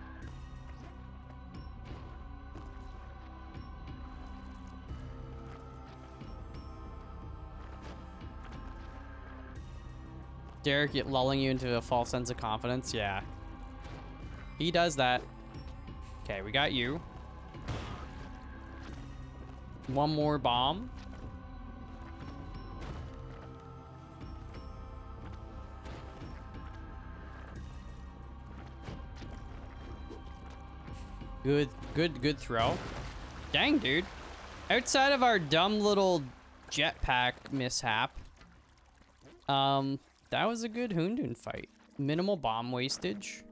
Derek lulling you into a false sense of confidence? Yeah. He does that. Okay, we got you. One more bomb. Good, good, good throw. Dang, dude. Outside of our dumb little jetpack mishap, um, that was a good Hundun fight. Minimal bomb wastage.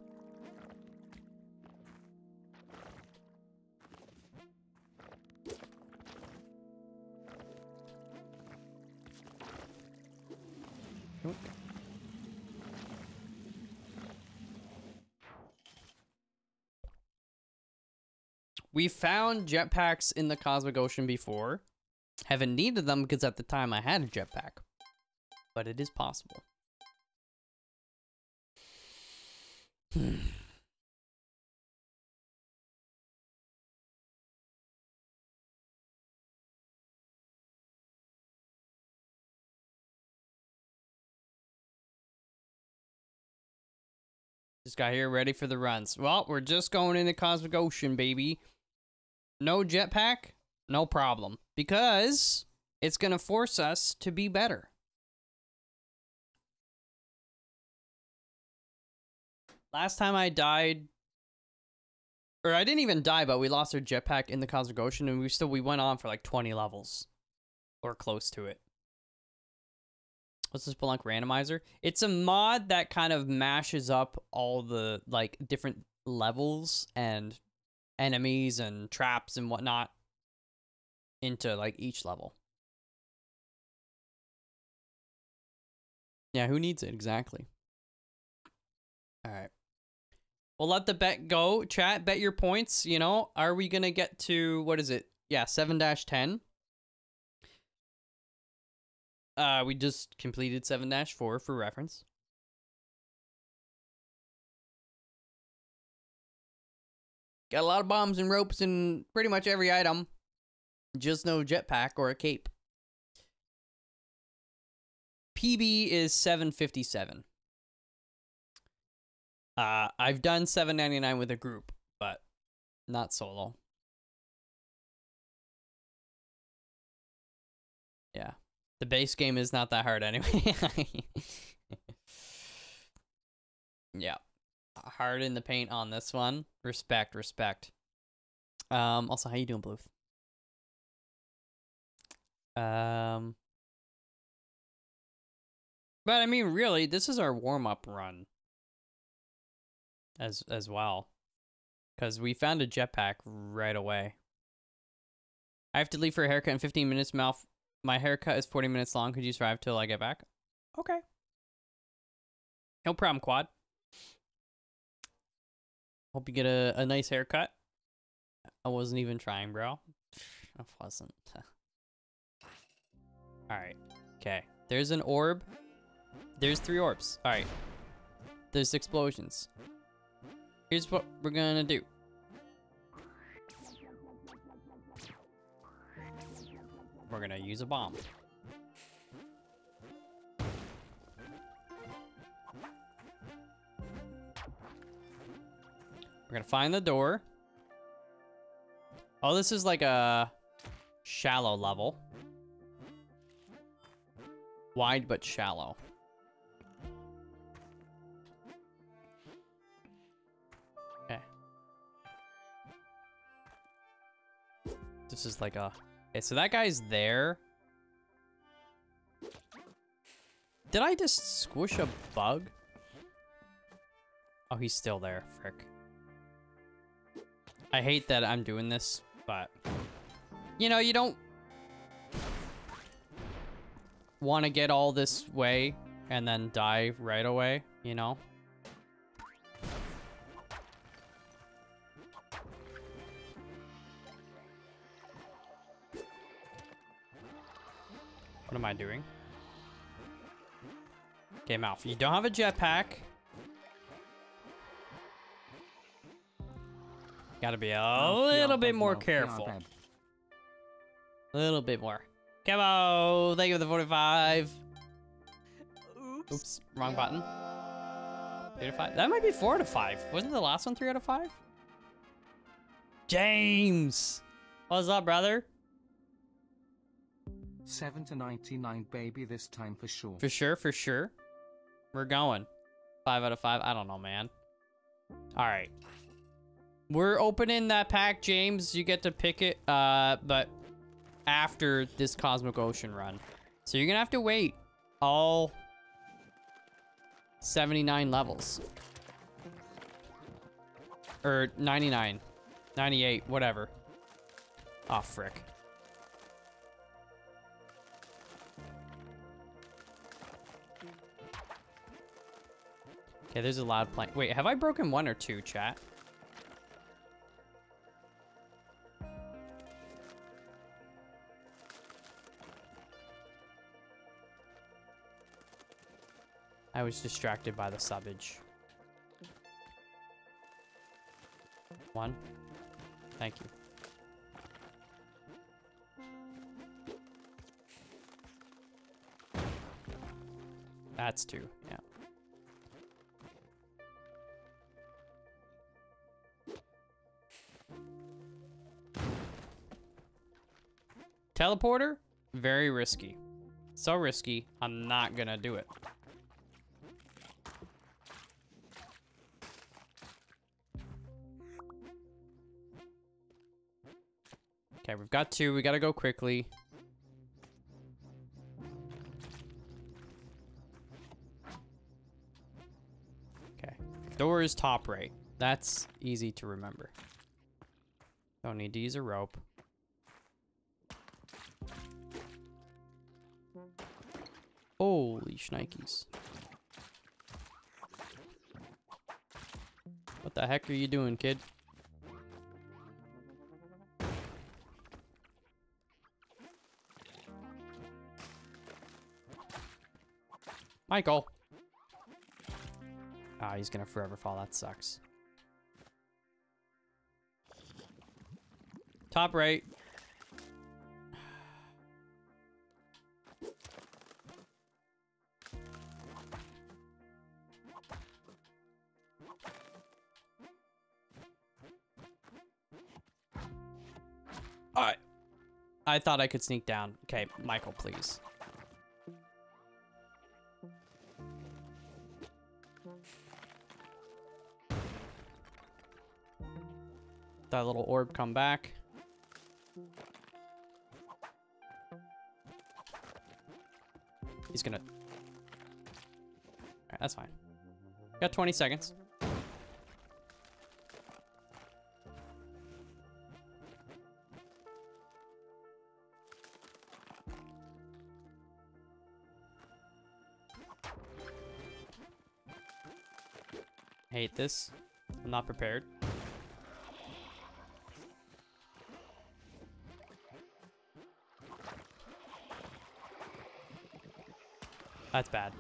We found jetpacks in the Cosmic Ocean before. Haven't needed them because at the time I had a jetpack. But it is possible. This guy here ready for the runs. Well, we're just going into Cosmic Ocean, baby. No jetpack? No problem. Because it's going to force us to be better. Last time I died, or I didn't even die, but we lost our jetpack in the Cosmic Ocean, and we still we went on for like 20 levels, or close to it. What's this Spelunk randomizer? It's a mod that kind of mashes up all the like different levels and enemies and traps and whatnot into like each level. Yeah, who needs it exactly? All right. We'll let the bet go. Chat, bet your points. You know, are we going to get to, what is it? Yeah, 7 10. Uh, we just completed 7 4 for reference. Got a lot of bombs and ropes and pretty much every item. Just no jetpack or a cape. PB is 757. Uh, I've done 799 with a group, but not solo. Yeah. The base game is not that hard anyway. yeah. Hard in the paint on this one. Respect, respect. Um, also, how you doing, Bluth? Um, but I mean, really, this is our warm-up run as as well, because we found a jetpack right away. I have to leave for a haircut in 15 minutes. Mouth, my haircut is 40 minutes long. Could you survive till I get back? Okay. No problem, Quad. Hope you get a, a nice haircut. I wasn't even trying, bro. I wasn't. Alright. Okay. There's an orb. There's three orbs. Alright. There's explosions. Here's what we're gonna do. We're gonna use a bomb. We're gonna find the door. Oh, this is like a shallow level. Wide but shallow. Okay. This is like a... Okay, so that guy's there. Did I just squish a bug? Oh, he's still there. Frick. I hate that I'm doing this, but... You know, you don't... Want to get all this way and then die right away, you know? What am I doing? Okay, Mouth, you don't have a jetpack. Gotta be a little bit more careful. A little bit more. Come on, thank you for the 45. Oops. Oops, wrong button. Three to five. That might be four to five. Wasn't the last one three out of five? James! What's up, brother? 7 to 99 baby this time for sure. For sure, for sure. We're going. Five out of five. I don't know, man. All right. We're opening that pack, James. You get to pick it, uh, but after this Cosmic Ocean run. So you're gonna have to wait all 79 levels. Or 99. 98, whatever. Oh, frick. Okay, there's a loud plank. Wait, have I broken one or two, chat? I was distracted by the subbage. One. Thank you. That's two, yeah. Teleporter? Very risky. So risky, I'm not gonna do it. Okay, we've got two. We gotta go quickly. Okay. Door is top right. That's easy to remember. Don't need to use a rope. Holy shnikes. What the heck are you doing, kid? Michael! Ah, he's gonna forever fall. That sucks. Top right. Alright. I thought I could sneak down. Okay, Michael, please. That little orb come back. He's gonna... That's fine. Got 20 seconds. Hate this. I'm not prepared. That's bad.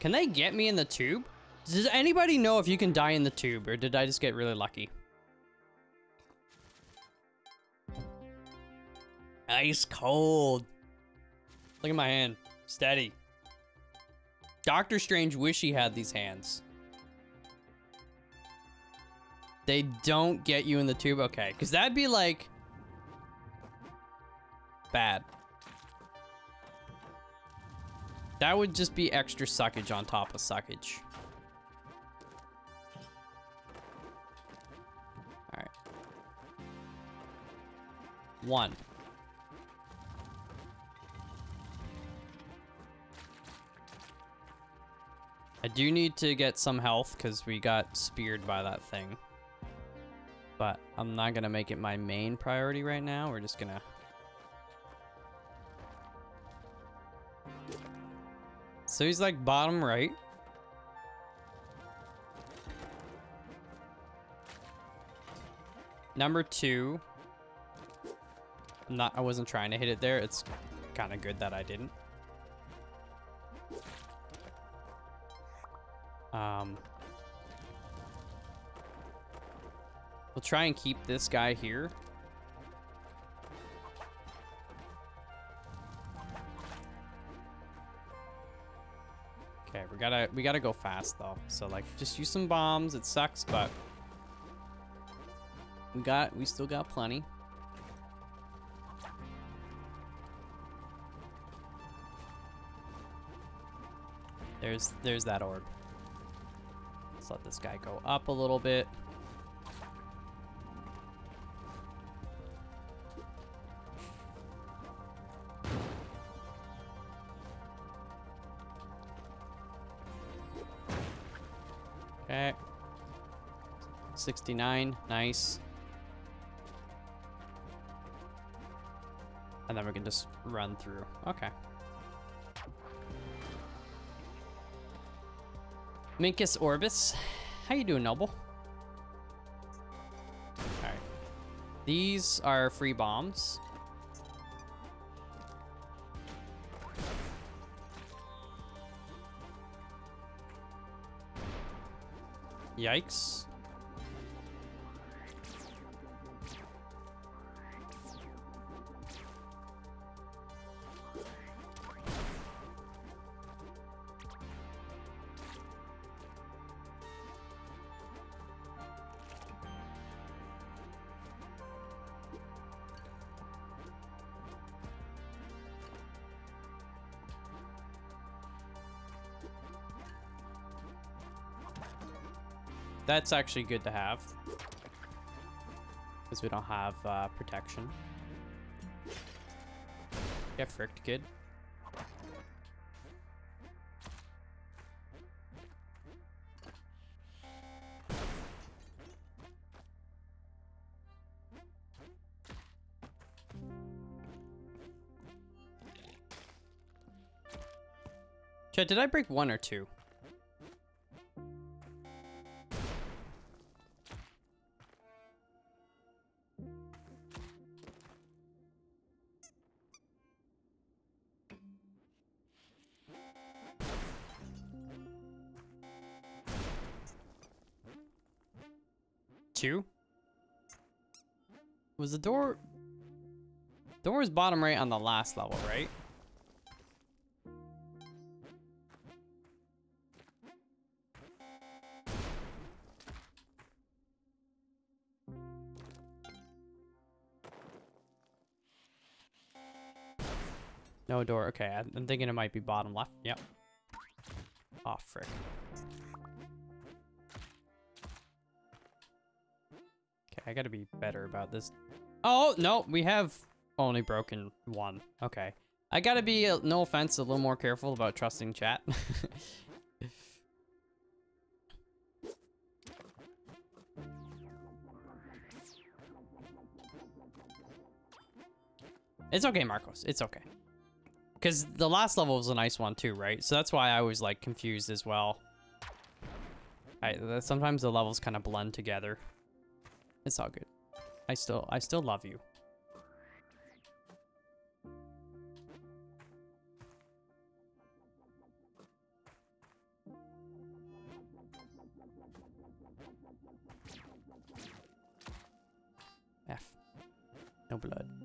Can they get me in the tube? Does anybody know if you can die in the tube, or did I just get really lucky? Ice cold. Look at my hand. Steady. Doctor Strange wish he had these hands. They don't get you in the tube? Okay, because that'd be like... Bad. That would just be extra suckage on top of suckage. Alright. One. I do need to get some health because we got speared by that thing. But I'm not going to make it my main priority right now. We're just going to... So he's like bottom right. Number two. I'm not, I wasn't trying to hit it there. It's kind of good that I didn't. Um, we'll try and keep this guy here. We gotta we gotta go fast though. So like, just use some bombs. It sucks, but We got, we still got plenty. There's, there's that orb. Let's let this guy go up a little bit. 69, nice. And then we can just run through. Okay. Minkus Orbis. How you doing, Noble? Alright. These are free bombs. Yikes. That's actually good to have. Because we don't have uh, protection. Get fricked, kid. Chat, did I break one or? Two? Was the door... Door was bottom right on the last level, right? No door. Okay, I'm thinking it might be bottom left. Yep. Oh, frick. Okay, I gotta be better about this. Oh, no, we have only broken one. Okay. I gotta be, uh, no offense, a little more careful about trusting chat. it's okay, Marcos. It's okay. Because the last level was a nice one too, right? So that's why I was like confused as well. I, sometimes the levels kind of blend together. It's all good. I still, I still love you. F. No blood.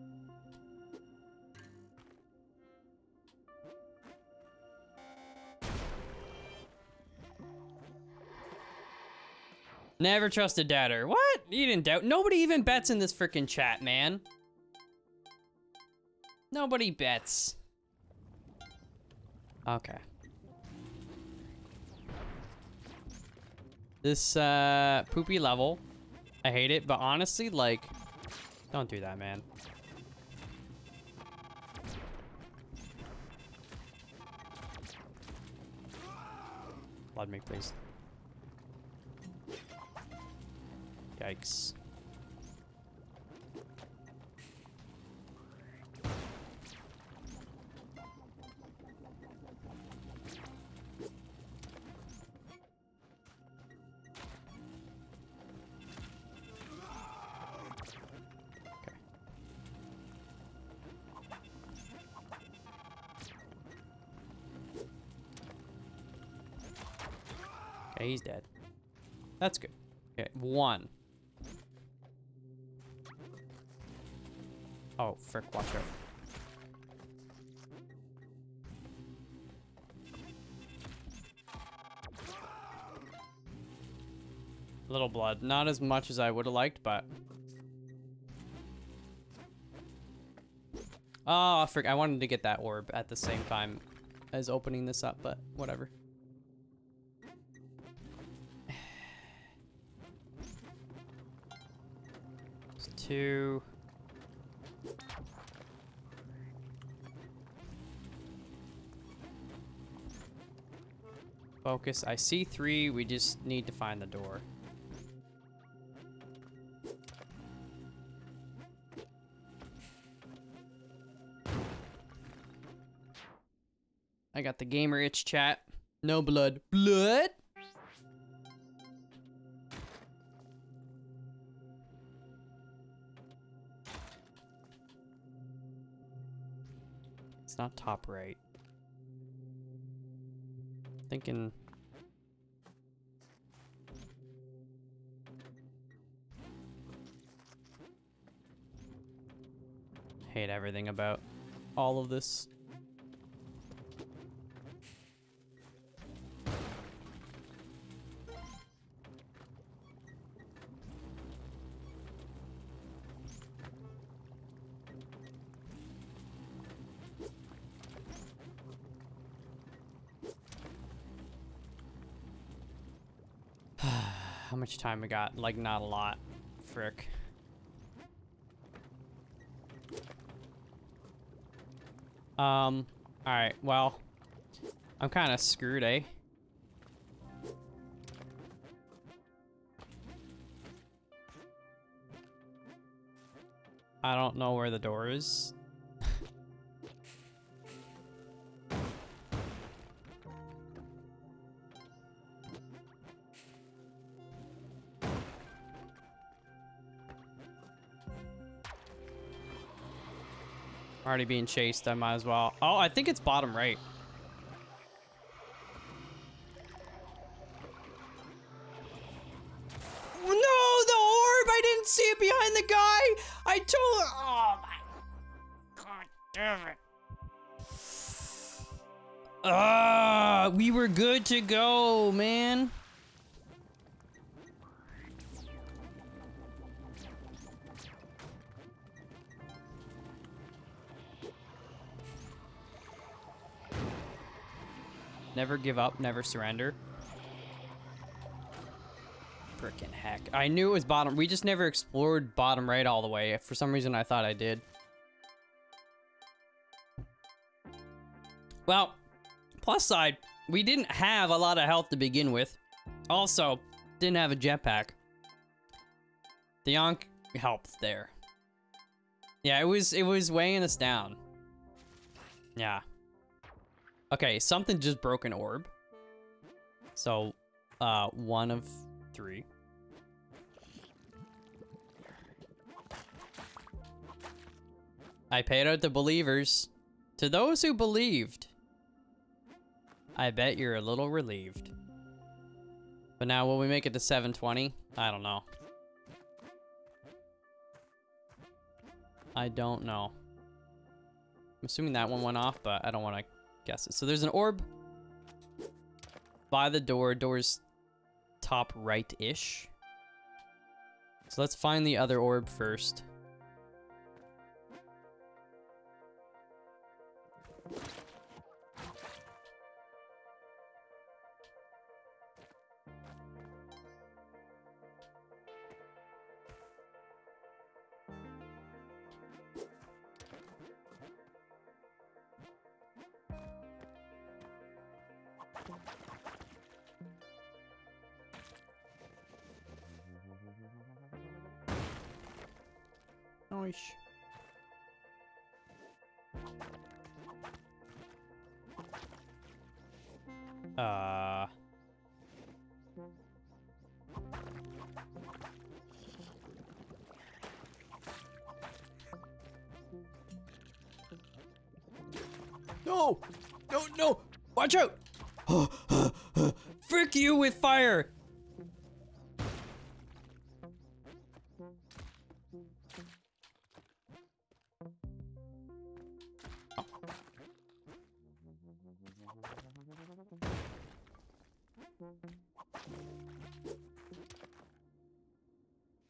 Never trust a doubter. What? You didn't doubt. Nobody even bets in this freaking chat, man. Nobody bets. Okay. This uh poopy level. I hate it, but honestly, like don't do that, man. Blood me, please. Yikes. He's dead. That's good. Okay, one. Oh, frick, watch out. Little blood. Not as much as I would have liked, but... Oh, frick, I wanted to get that orb at the same time as opening this up, but whatever. Two... Focus. I see three. We just need to find the door. I got the gamer itch chat. No blood. Blood? It's not top right. Thinking. Hate everything about all of this. Much time we got? Like, not a lot. Frick. Um, alright, well, I'm kind of screwed, eh? I don't know where the door is. Already being chased, I might as well. Oh, I think it's bottom right. No, the orb! I didn't see it behind the guy! I told Oh my god damn it. Ah, uh, we were good to go, Never give up, never surrender. Frickin' heck. I knew it was bottom. We just never explored bottom right all the way. For some reason, I thought I did. Well, plus side, we didn't have a lot of health to begin with. Also, didn't have a jetpack. The Yonk helped there. Yeah, it was it was weighing us down. Yeah. Okay, something just broke an orb. So, uh, one of three. I paid out the believers. To those who believed, I bet you're a little relieved. But now, will we make it to 720? I don't know. I don't know. I'm assuming that one went off, but I don't want to guess it. So there's an orb by the door. Door's top right-ish. So let's find the other orb first. Watch out! Frick you with fire!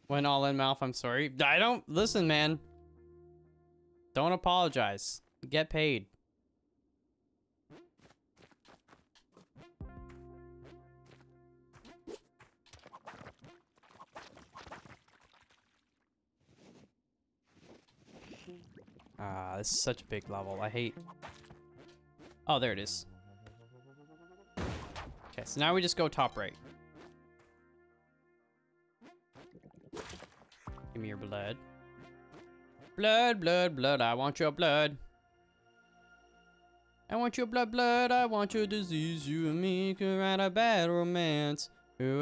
Went all in mouth, I'm sorry. I don't, listen, man. Don't apologize. Get paid. Is such a big level. I hate... Oh, there it is. Okay, so now we just go top right. Give me your blood. Blood, blood, blood, I want your blood. I want your blood, blood, I want your disease. You and me could write a bad romance. Ooh,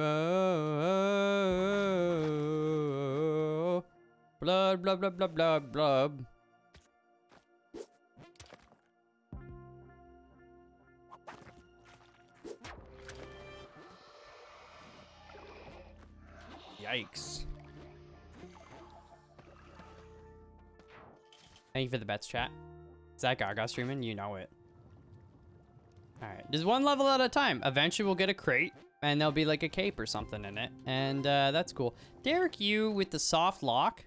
blood, blood, blood, blood, blood, blood. Yikes. Thank you for the bets, chat. Is that Gaga streaming? You know it. Alright, just one level at a time. Eventually we'll get a crate, and there'll be like a cape or something in it. And uh, that's cool. Derek, you with the soft lock.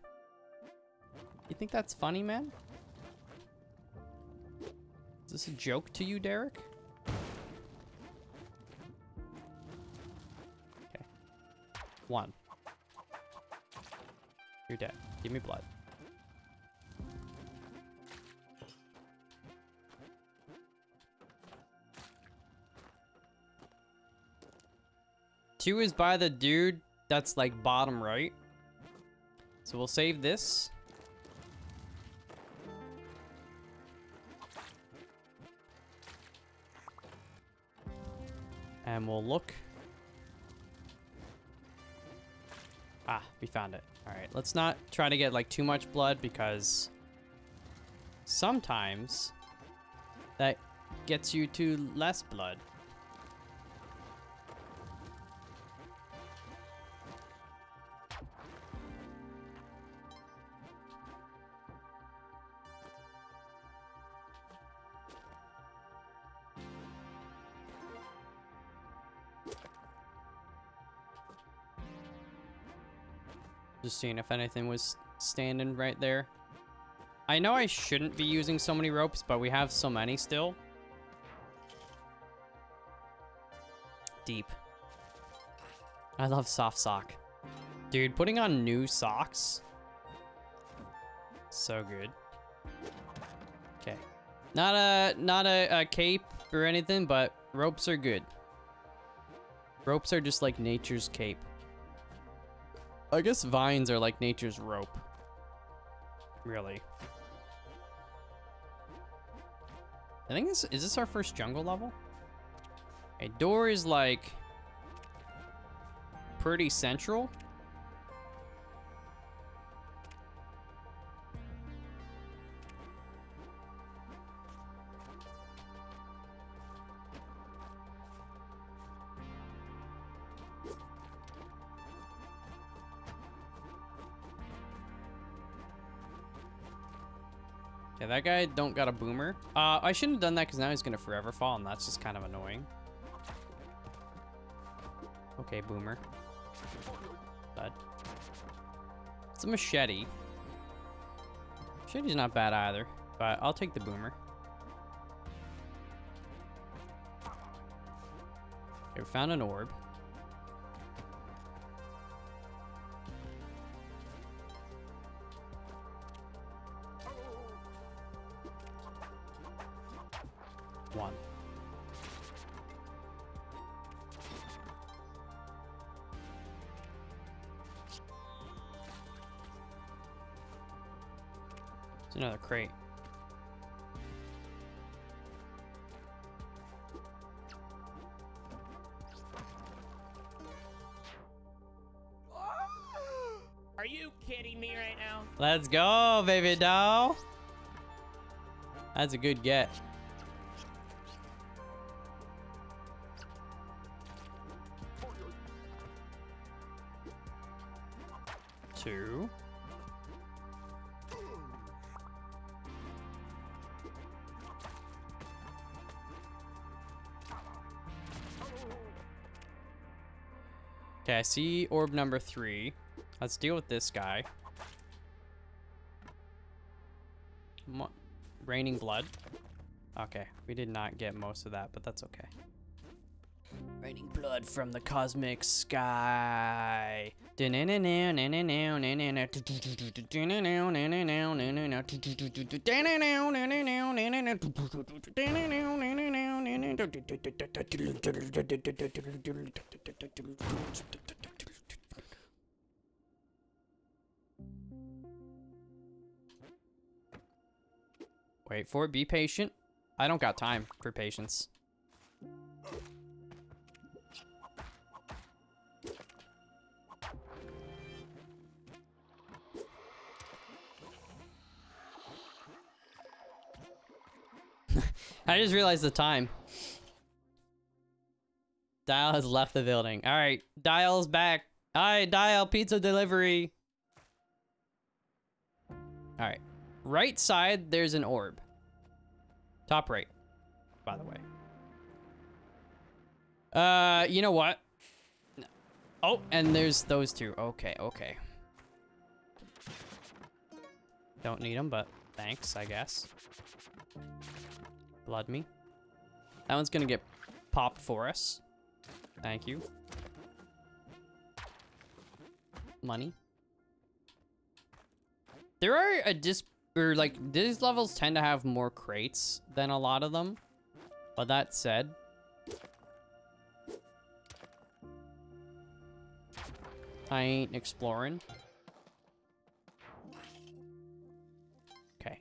You think that's funny, man? Is this a joke to you, Derek? Okay. One. You're dead. Give me blood. Two is by the dude that's like bottom right. So we'll save this. And we'll look. Ah, we found it. All right, let's not try to get like too much blood because sometimes that gets you to less blood. If anything was standing right there. I know I shouldn't be using so many ropes, but we have so many still. Deep. I love soft sock. Dude, putting on new socks. So good. Okay. Not a not a, a cape or anything, but ropes are good. Ropes are just like nature's cape. I guess vines are like nature's rope. Really. I think this is this our first jungle level? A door is like pretty central. That guy don't got a boomer. Uh, I shouldn't have done that because now he's gonna forever fall, and that's just kind of annoying. Okay, boomer. Bud. It's a machete. Machete's not bad either, but I'll take the boomer. Okay, we found an orb. Let's go, baby doll. That's a good get. Two. Okay, I see orb number three. Let's deal with this guy. Raining blood. Okay, we did not get most of that, but that's okay. Raining blood from the cosmic sky. Wait for it. Be patient. I don't got time for patience. I just realized the time. Dial has left the building. All right, Dial's back. Hi, Dial, pizza delivery. All right. Right side, there's an orb. Top right, by the way. Uh, you know what? Oh, and there's those two. Okay, okay. Don't need them, but thanks, I guess. Blood me. That one's gonna get popped for us. Thank you. Money. There are a dis or like these levels tend to have more crates than a lot of them. But that said, I ain't exploring. Okay.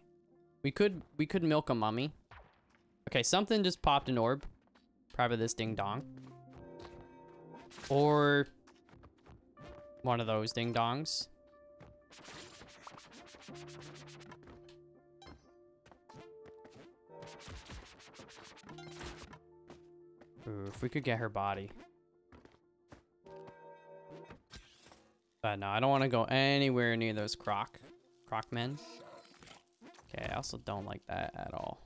We could we could milk a mummy. Okay, something just popped an orb. Probably this ding dong. Or one of those ding dongs. Ooh, if we could get her body. But no, I don't want to go anywhere near those croc, croc men. Okay, I also don't like that at all.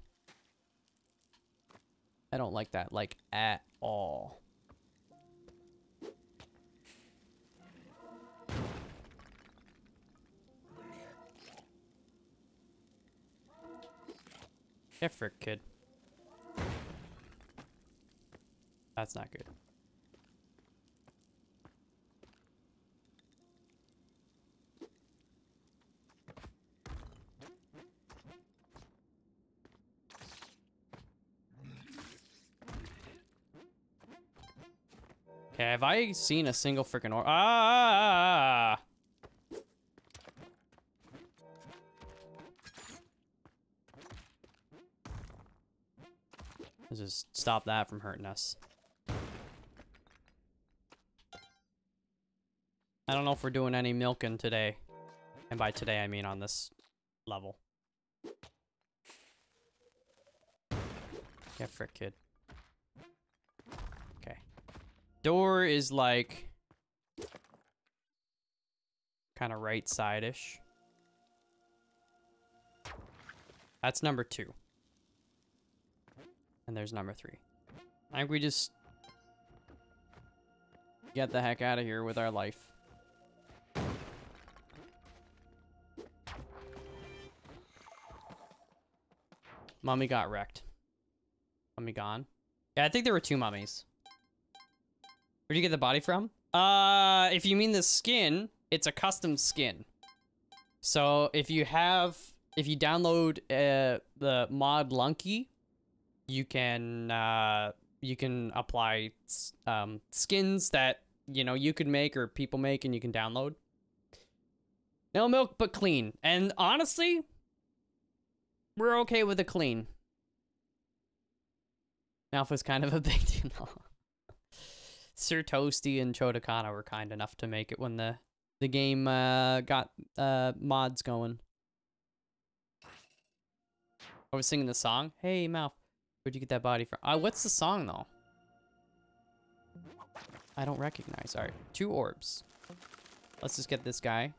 I don't like that, like, at all. Get frick, kid. That's not good. Okay, have I seen a single freaking or- Ah! Let's just stop that from hurting us. I don't know if we're doing any milking today. And by today, I mean on this level. Yeah, frick, kid. Okay. Door is like... Kind of right side-ish. That's number two. And there's number three. I think we just... Get the heck out of here with our life. Mummy got wrecked. Mummy gone. Yeah, I think there were two mummies. Where'd you get the body from? Uh, if you mean the skin, it's a custom skin. So if you have, if you download uh, the Modlunky, you can uh, you can apply um, skins that you know you could make or people make, and you can download. No milk, but clean. And honestly, we're okay with a clean. Alpha's kind of a big deal. Sir Toasty and Chodakana were kind enough to make it when the the game uh, got uh, mods going. I was singing the song. Hey, Mouth, where'd you get that body from? Uh, what's the song though? I don't recognize. All right, two orbs. Let's just get this guy.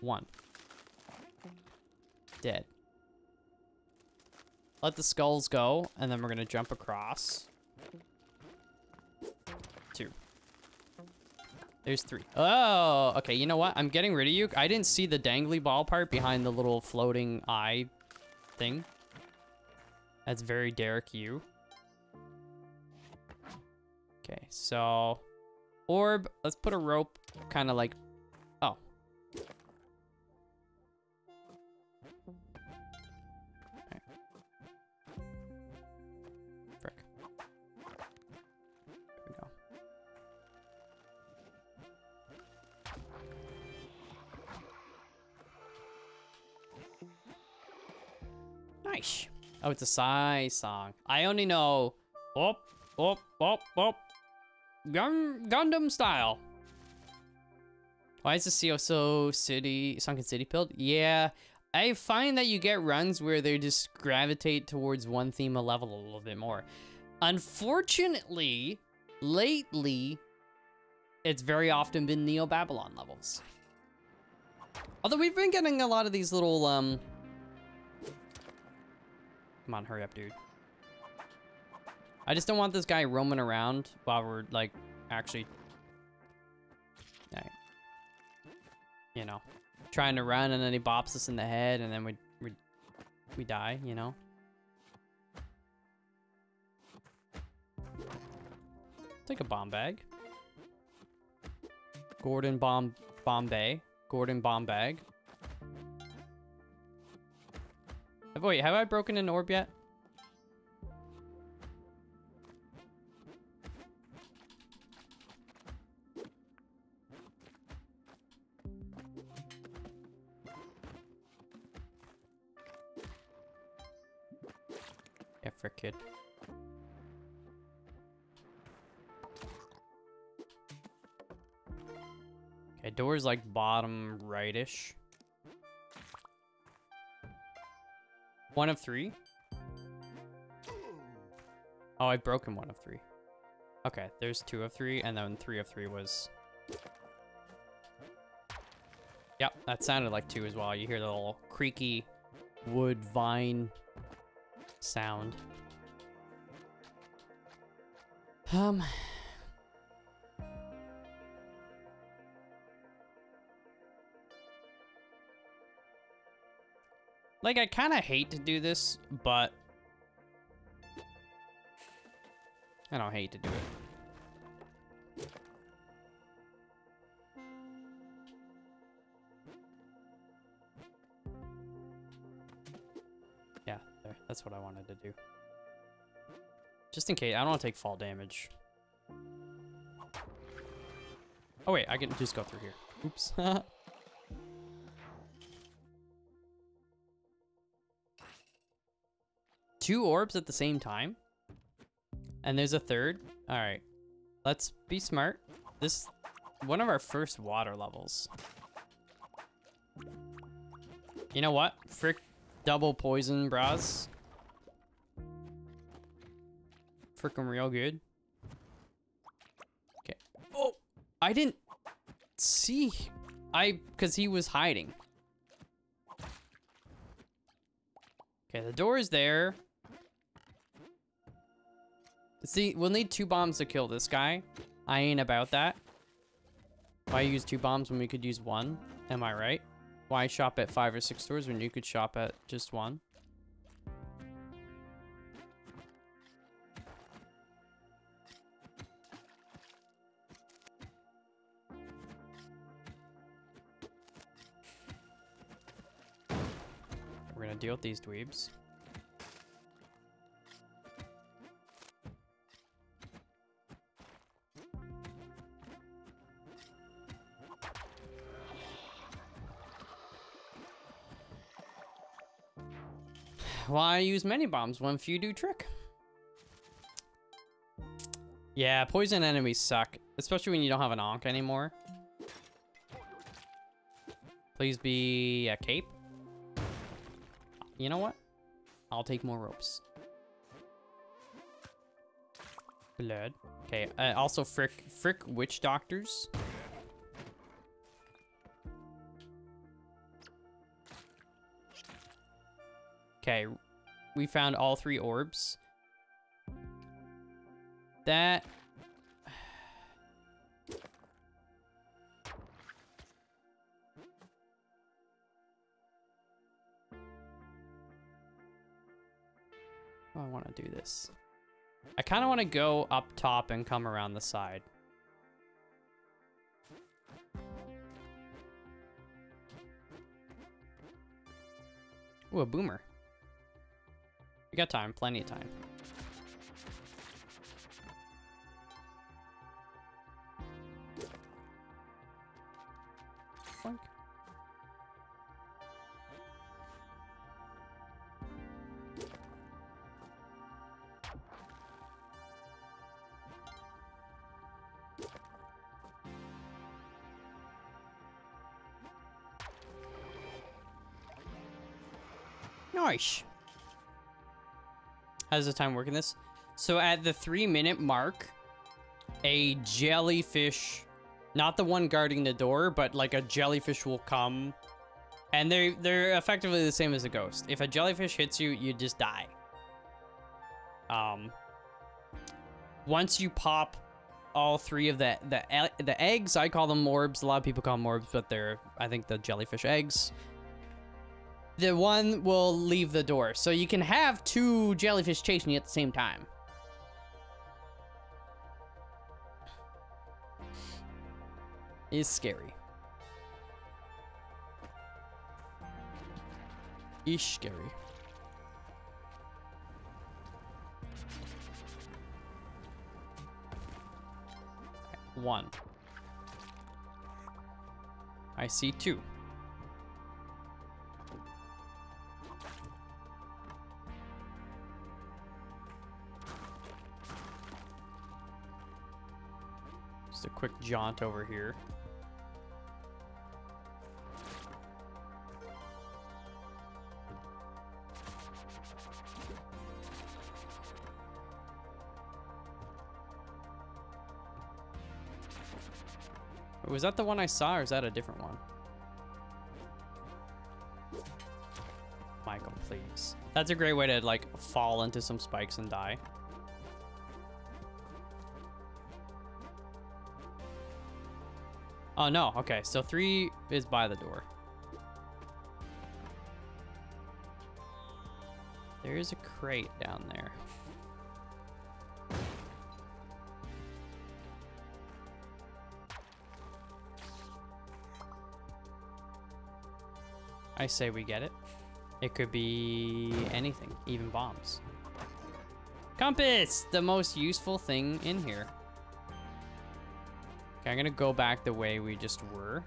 One. Dead. Let the skulls go, and then we're gonna jump across. Two. There's three. Oh, okay. You know what? I'm getting rid of you. I didn't see the dangly ball part behind the little floating eye thing. That's very Derek Yu. Okay, so orb. Let's put a rope kind of like, Oh, it's a Psy song. I only know, op, op, op, op, Gun Gundam style. Why is the CO so city sunken city build? Yeah, I find that you get runs where they just gravitate towards one theme a level a little bit more. Unfortunately, lately, it's very often been Neo Babylon levels. Although we've been getting a lot of these little um. Come on, hurry up, dude. I just don't want this guy roaming around while we're like actually, you know, trying to run and then he bops us in the head and then we we we die. You know. Take a bomb bag. Gordon bomb Bombay. Gordon bomb bag. Wait, have I broken an orb yet? Yeah, for kid. Okay, door's like bottom rightish. One of three? Oh, I've broken one of three. Okay, there's two of three, and then three of three was... Yep, that sounded like two as well. You hear the little creaky wood vine sound. Um... Like, I kind of hate to do this, but... I don't hate to do it. Yeah, there. That's what I wanted to do. Just in case. I don't want to take fall damage. Oh, wait. I can just go through here. Oops. Two orbs at the same time? And there's a third? All right. Let's be smart. This one of our first water levels. You know what? Frick double poison bras. Frickin' real good. Okay. Oh, I didn't see. I, cause he was hiding. Okay, the door is there. See, we'll need two bombs to kill this guy. I ain't about that. Why use two bombs when we could use one? Am I right? Why shop at five or six stores when you could shop at just one? We're gonna deal with these dweebs. Why use many bombs when few do trick? Yeah, poison enemies suck, especially when you don't have an Ankh anymore. Please be a cape. You know what? I'll take more ropes. Blood. Okay, uh, also frick, frick witch doctors. Okay, we found all three orbs. That... I want to do this. I kind of want to go up top and come around the side. Ooh, a boomer. We got time, plenty of time. Boink. Nice. How's the time working this? So at the three minute mark, a jellyfish, not the one guarding the door, but like a jellyfish will come. And they're, they're effectively the same as a ghost. If a jellyfish hits you, you just die. Um, once you pop all three of the, the, the eggs, I call them orbs. A lot of people call them orbs, but they're, I think, the jellyfish eggs the one will leave the door. So you can have two jellyfish chasing you at the same time. Is scary. Is scary. One. I see two. Just a quick jaunt over here. Was that the one I saw, or is that a different one? Michael, please. That's a great way to, like, fall into some spikes and die. Oh, no. Okay, so three is by the door. There is a crate down there. I say we get it. It could be anything, even bombs. Compass! The most useful thing in here. Okay, I'm gonna go back the way we just were.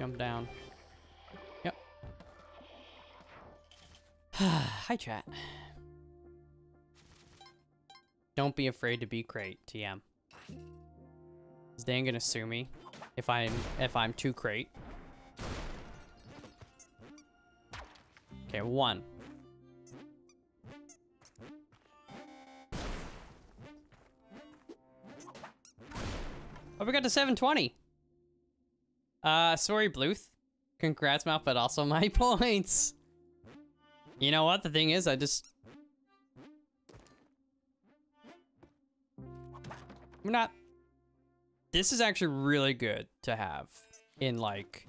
Jump down. Yep. Hi, chat. Don't be afraid to be crate, TM. Is Dan gonna sue me if I'm if I'm too crate? Okay, one. Oh, we got to 720. Uh, sorry, Bluth. Congrats, Mouth, but also my points. You know what? The thing is, I just... I'm not... This is actually really good to have in, like,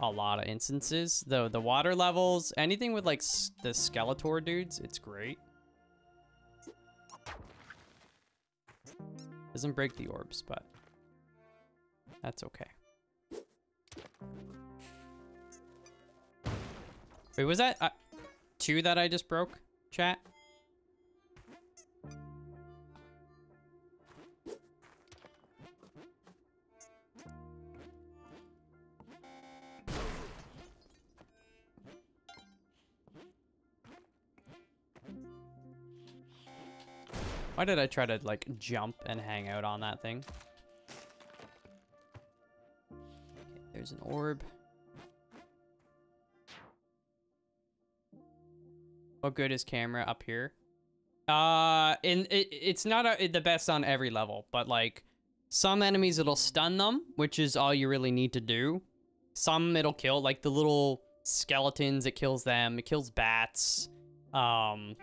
a lot of instances. The, the water levels, anything with, like, the Skeletor dudes, it's great. Doesn't break the orbs, but that's okay. Wait, was that uh, two that I just broke, chat? Why did I try to, like, jump and hang out on that thing? Okay, there's an orb. What good is camera up here? Uh, and it, it's not a, the best on every level, but like some enemies it'll stun them, which is all you really need to do. Some it'll kill, like the little skeletons, it kills them. It kills bats. Um,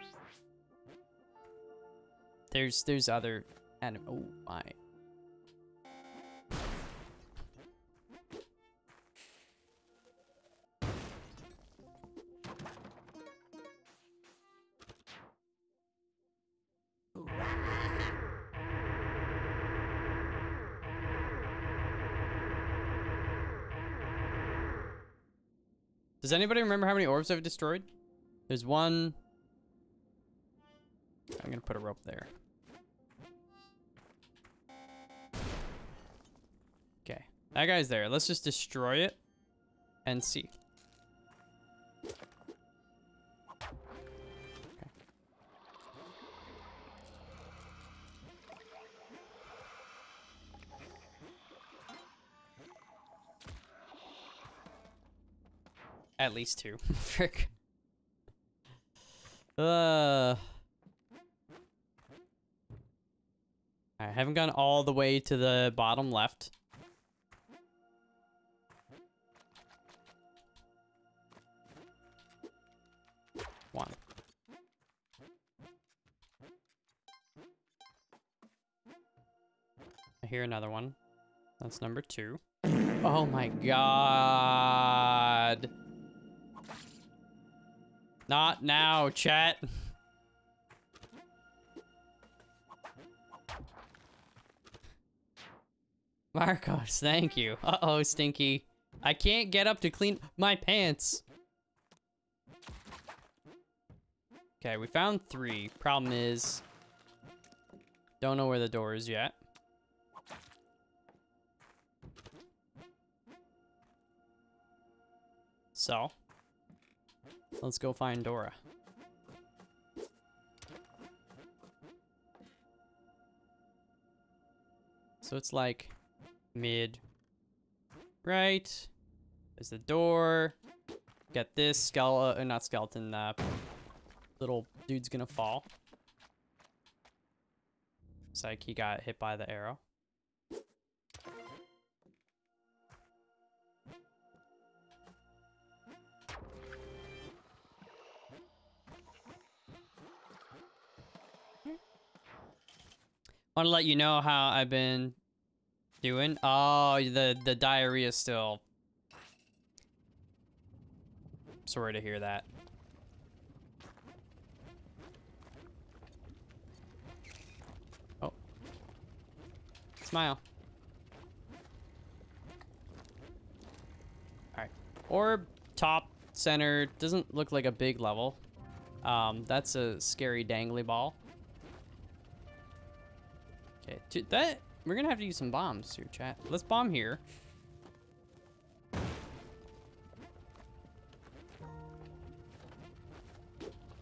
there's there's other enemies. Oh my. Does anybody remember how many orbs I've destroyed? There's one. I'm gonna put a rope there. Okay, that guy's there. Let's just destroy it and see. At least two. Frick. Uh. I haven't gone all the way to the bottom left. One. I hear another one. That's number two. Oh my god. Not now, chat. Marcos, thank you. Uh-oh, Stinky. I can't get up to clean my pants. Okay, we found three. Problem is, don't know where the door is yet. So, let's go find Dora. So it's like mid right. There's the door. Got this skeleton, uh, not skeleton, uh, little dude's gonna fall. Looks like he got hit by the arrow. Want to let you know how I've been doing. Oh, the the diarrhea still. Sorry to hear that. Oh. Smile. Alright. Orb, top, center. Doesn't look like a big level. Um, that's a scary dangly ball. Okay, that we're gonna have to use some bombs here, chat. Let's bomb here.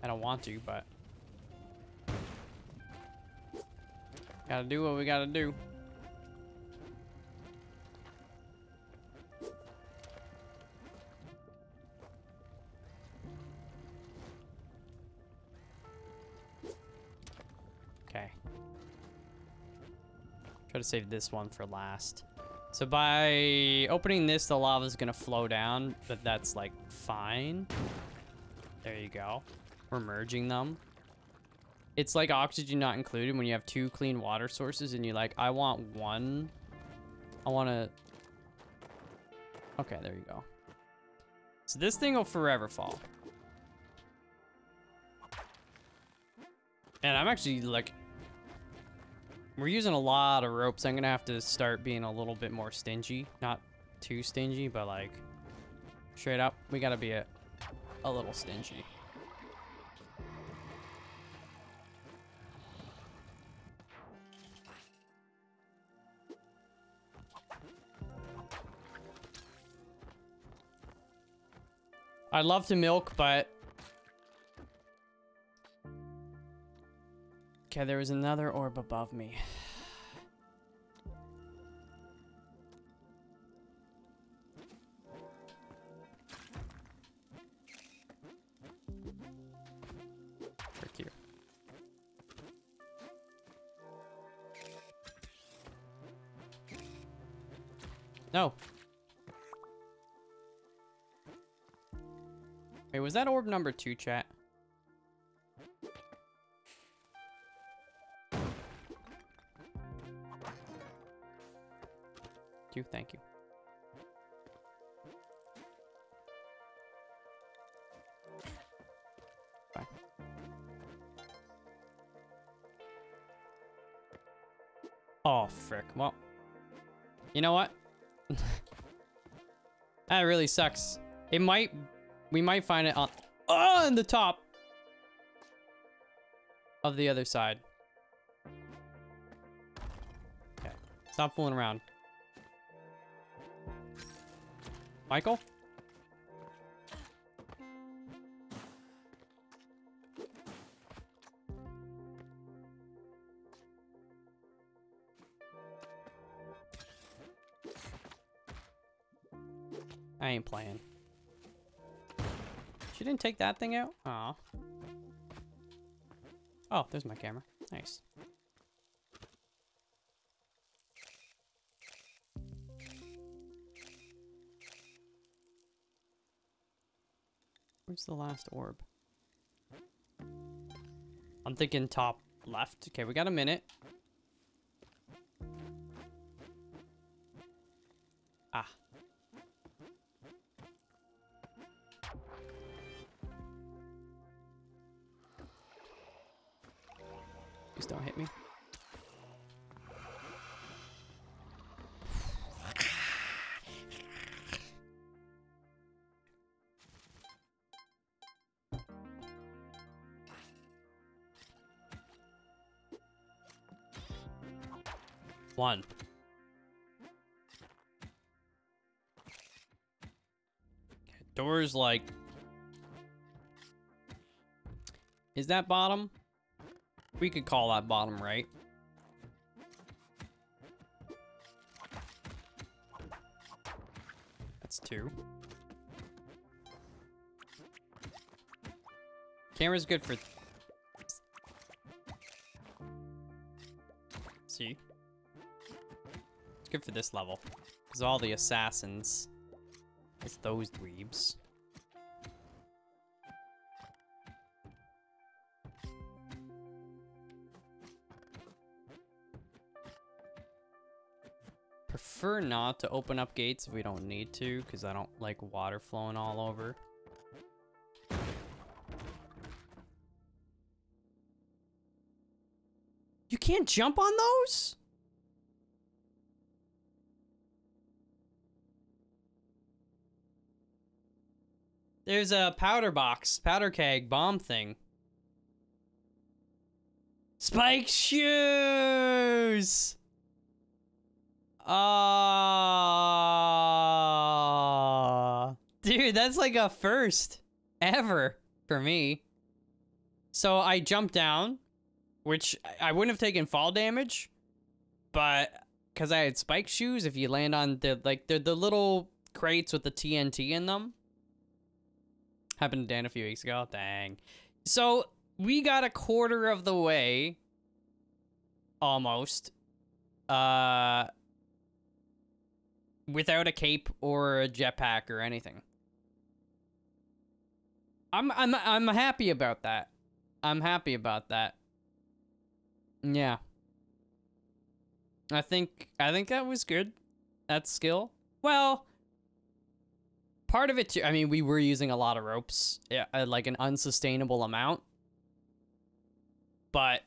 I don't want to, but gotta do what we gotta do. Save this one for last. So by opening this, the lava is to flow down, but that's like fine. There you go. We're merging them. It's like oxygen not included when you have two clean water sources and you're like, I want one. I want to... Okay, there you go. So this thing will forever fall. And I'm actually like we're using a lot of ropes. I'm going to have to start being a little bit more stingy. Not too stingy, but like straight up, we got to be a, a little stingy. I'd love to milk, but Okay, there was another orb above me. No. Wait, was that orb number two, chat? Two, thank you. Bye. Oh, frick. Well, you know what? that really sucks. It might, we might find it on, oh, in the top of the other side. Okay, stop fooling around. Michael? I ain't playing. She didn't take that thing out? Aw. Oh, there's my camera. Nice. Where's the last orb? I'm thinking top left. Okay, we got a minute. One. Okay, doors like. Is that bottom? We could call that bottom right. That's two. Camera's good for... good for this level. Because all the assassins... It's those dweebs. Prefer not to open up gates if we don't need to, because I don't like water flowing all over. You can't jump on those? There's a powder box, powder keg, bomb thing. Spike shoes! Ah, dude, that's like a first ever for me. So I jumped down, which I- I wouldn't have taken fall damage, but because I had spike shoes, if you land on the like they're the little crates with the TNT in them. Happened to Dan a few weeks ago. Dang. So we got a quarter of the way, almost, uh, without a cape or a jetpack or anything. I'm I'm I'm happy about that. I'm happy about that. Yeah. I think I think that was good. That skill. Well, part of it too. I mean, we were using a lot of ropes, yeah, uh, like an unsustainable amount. But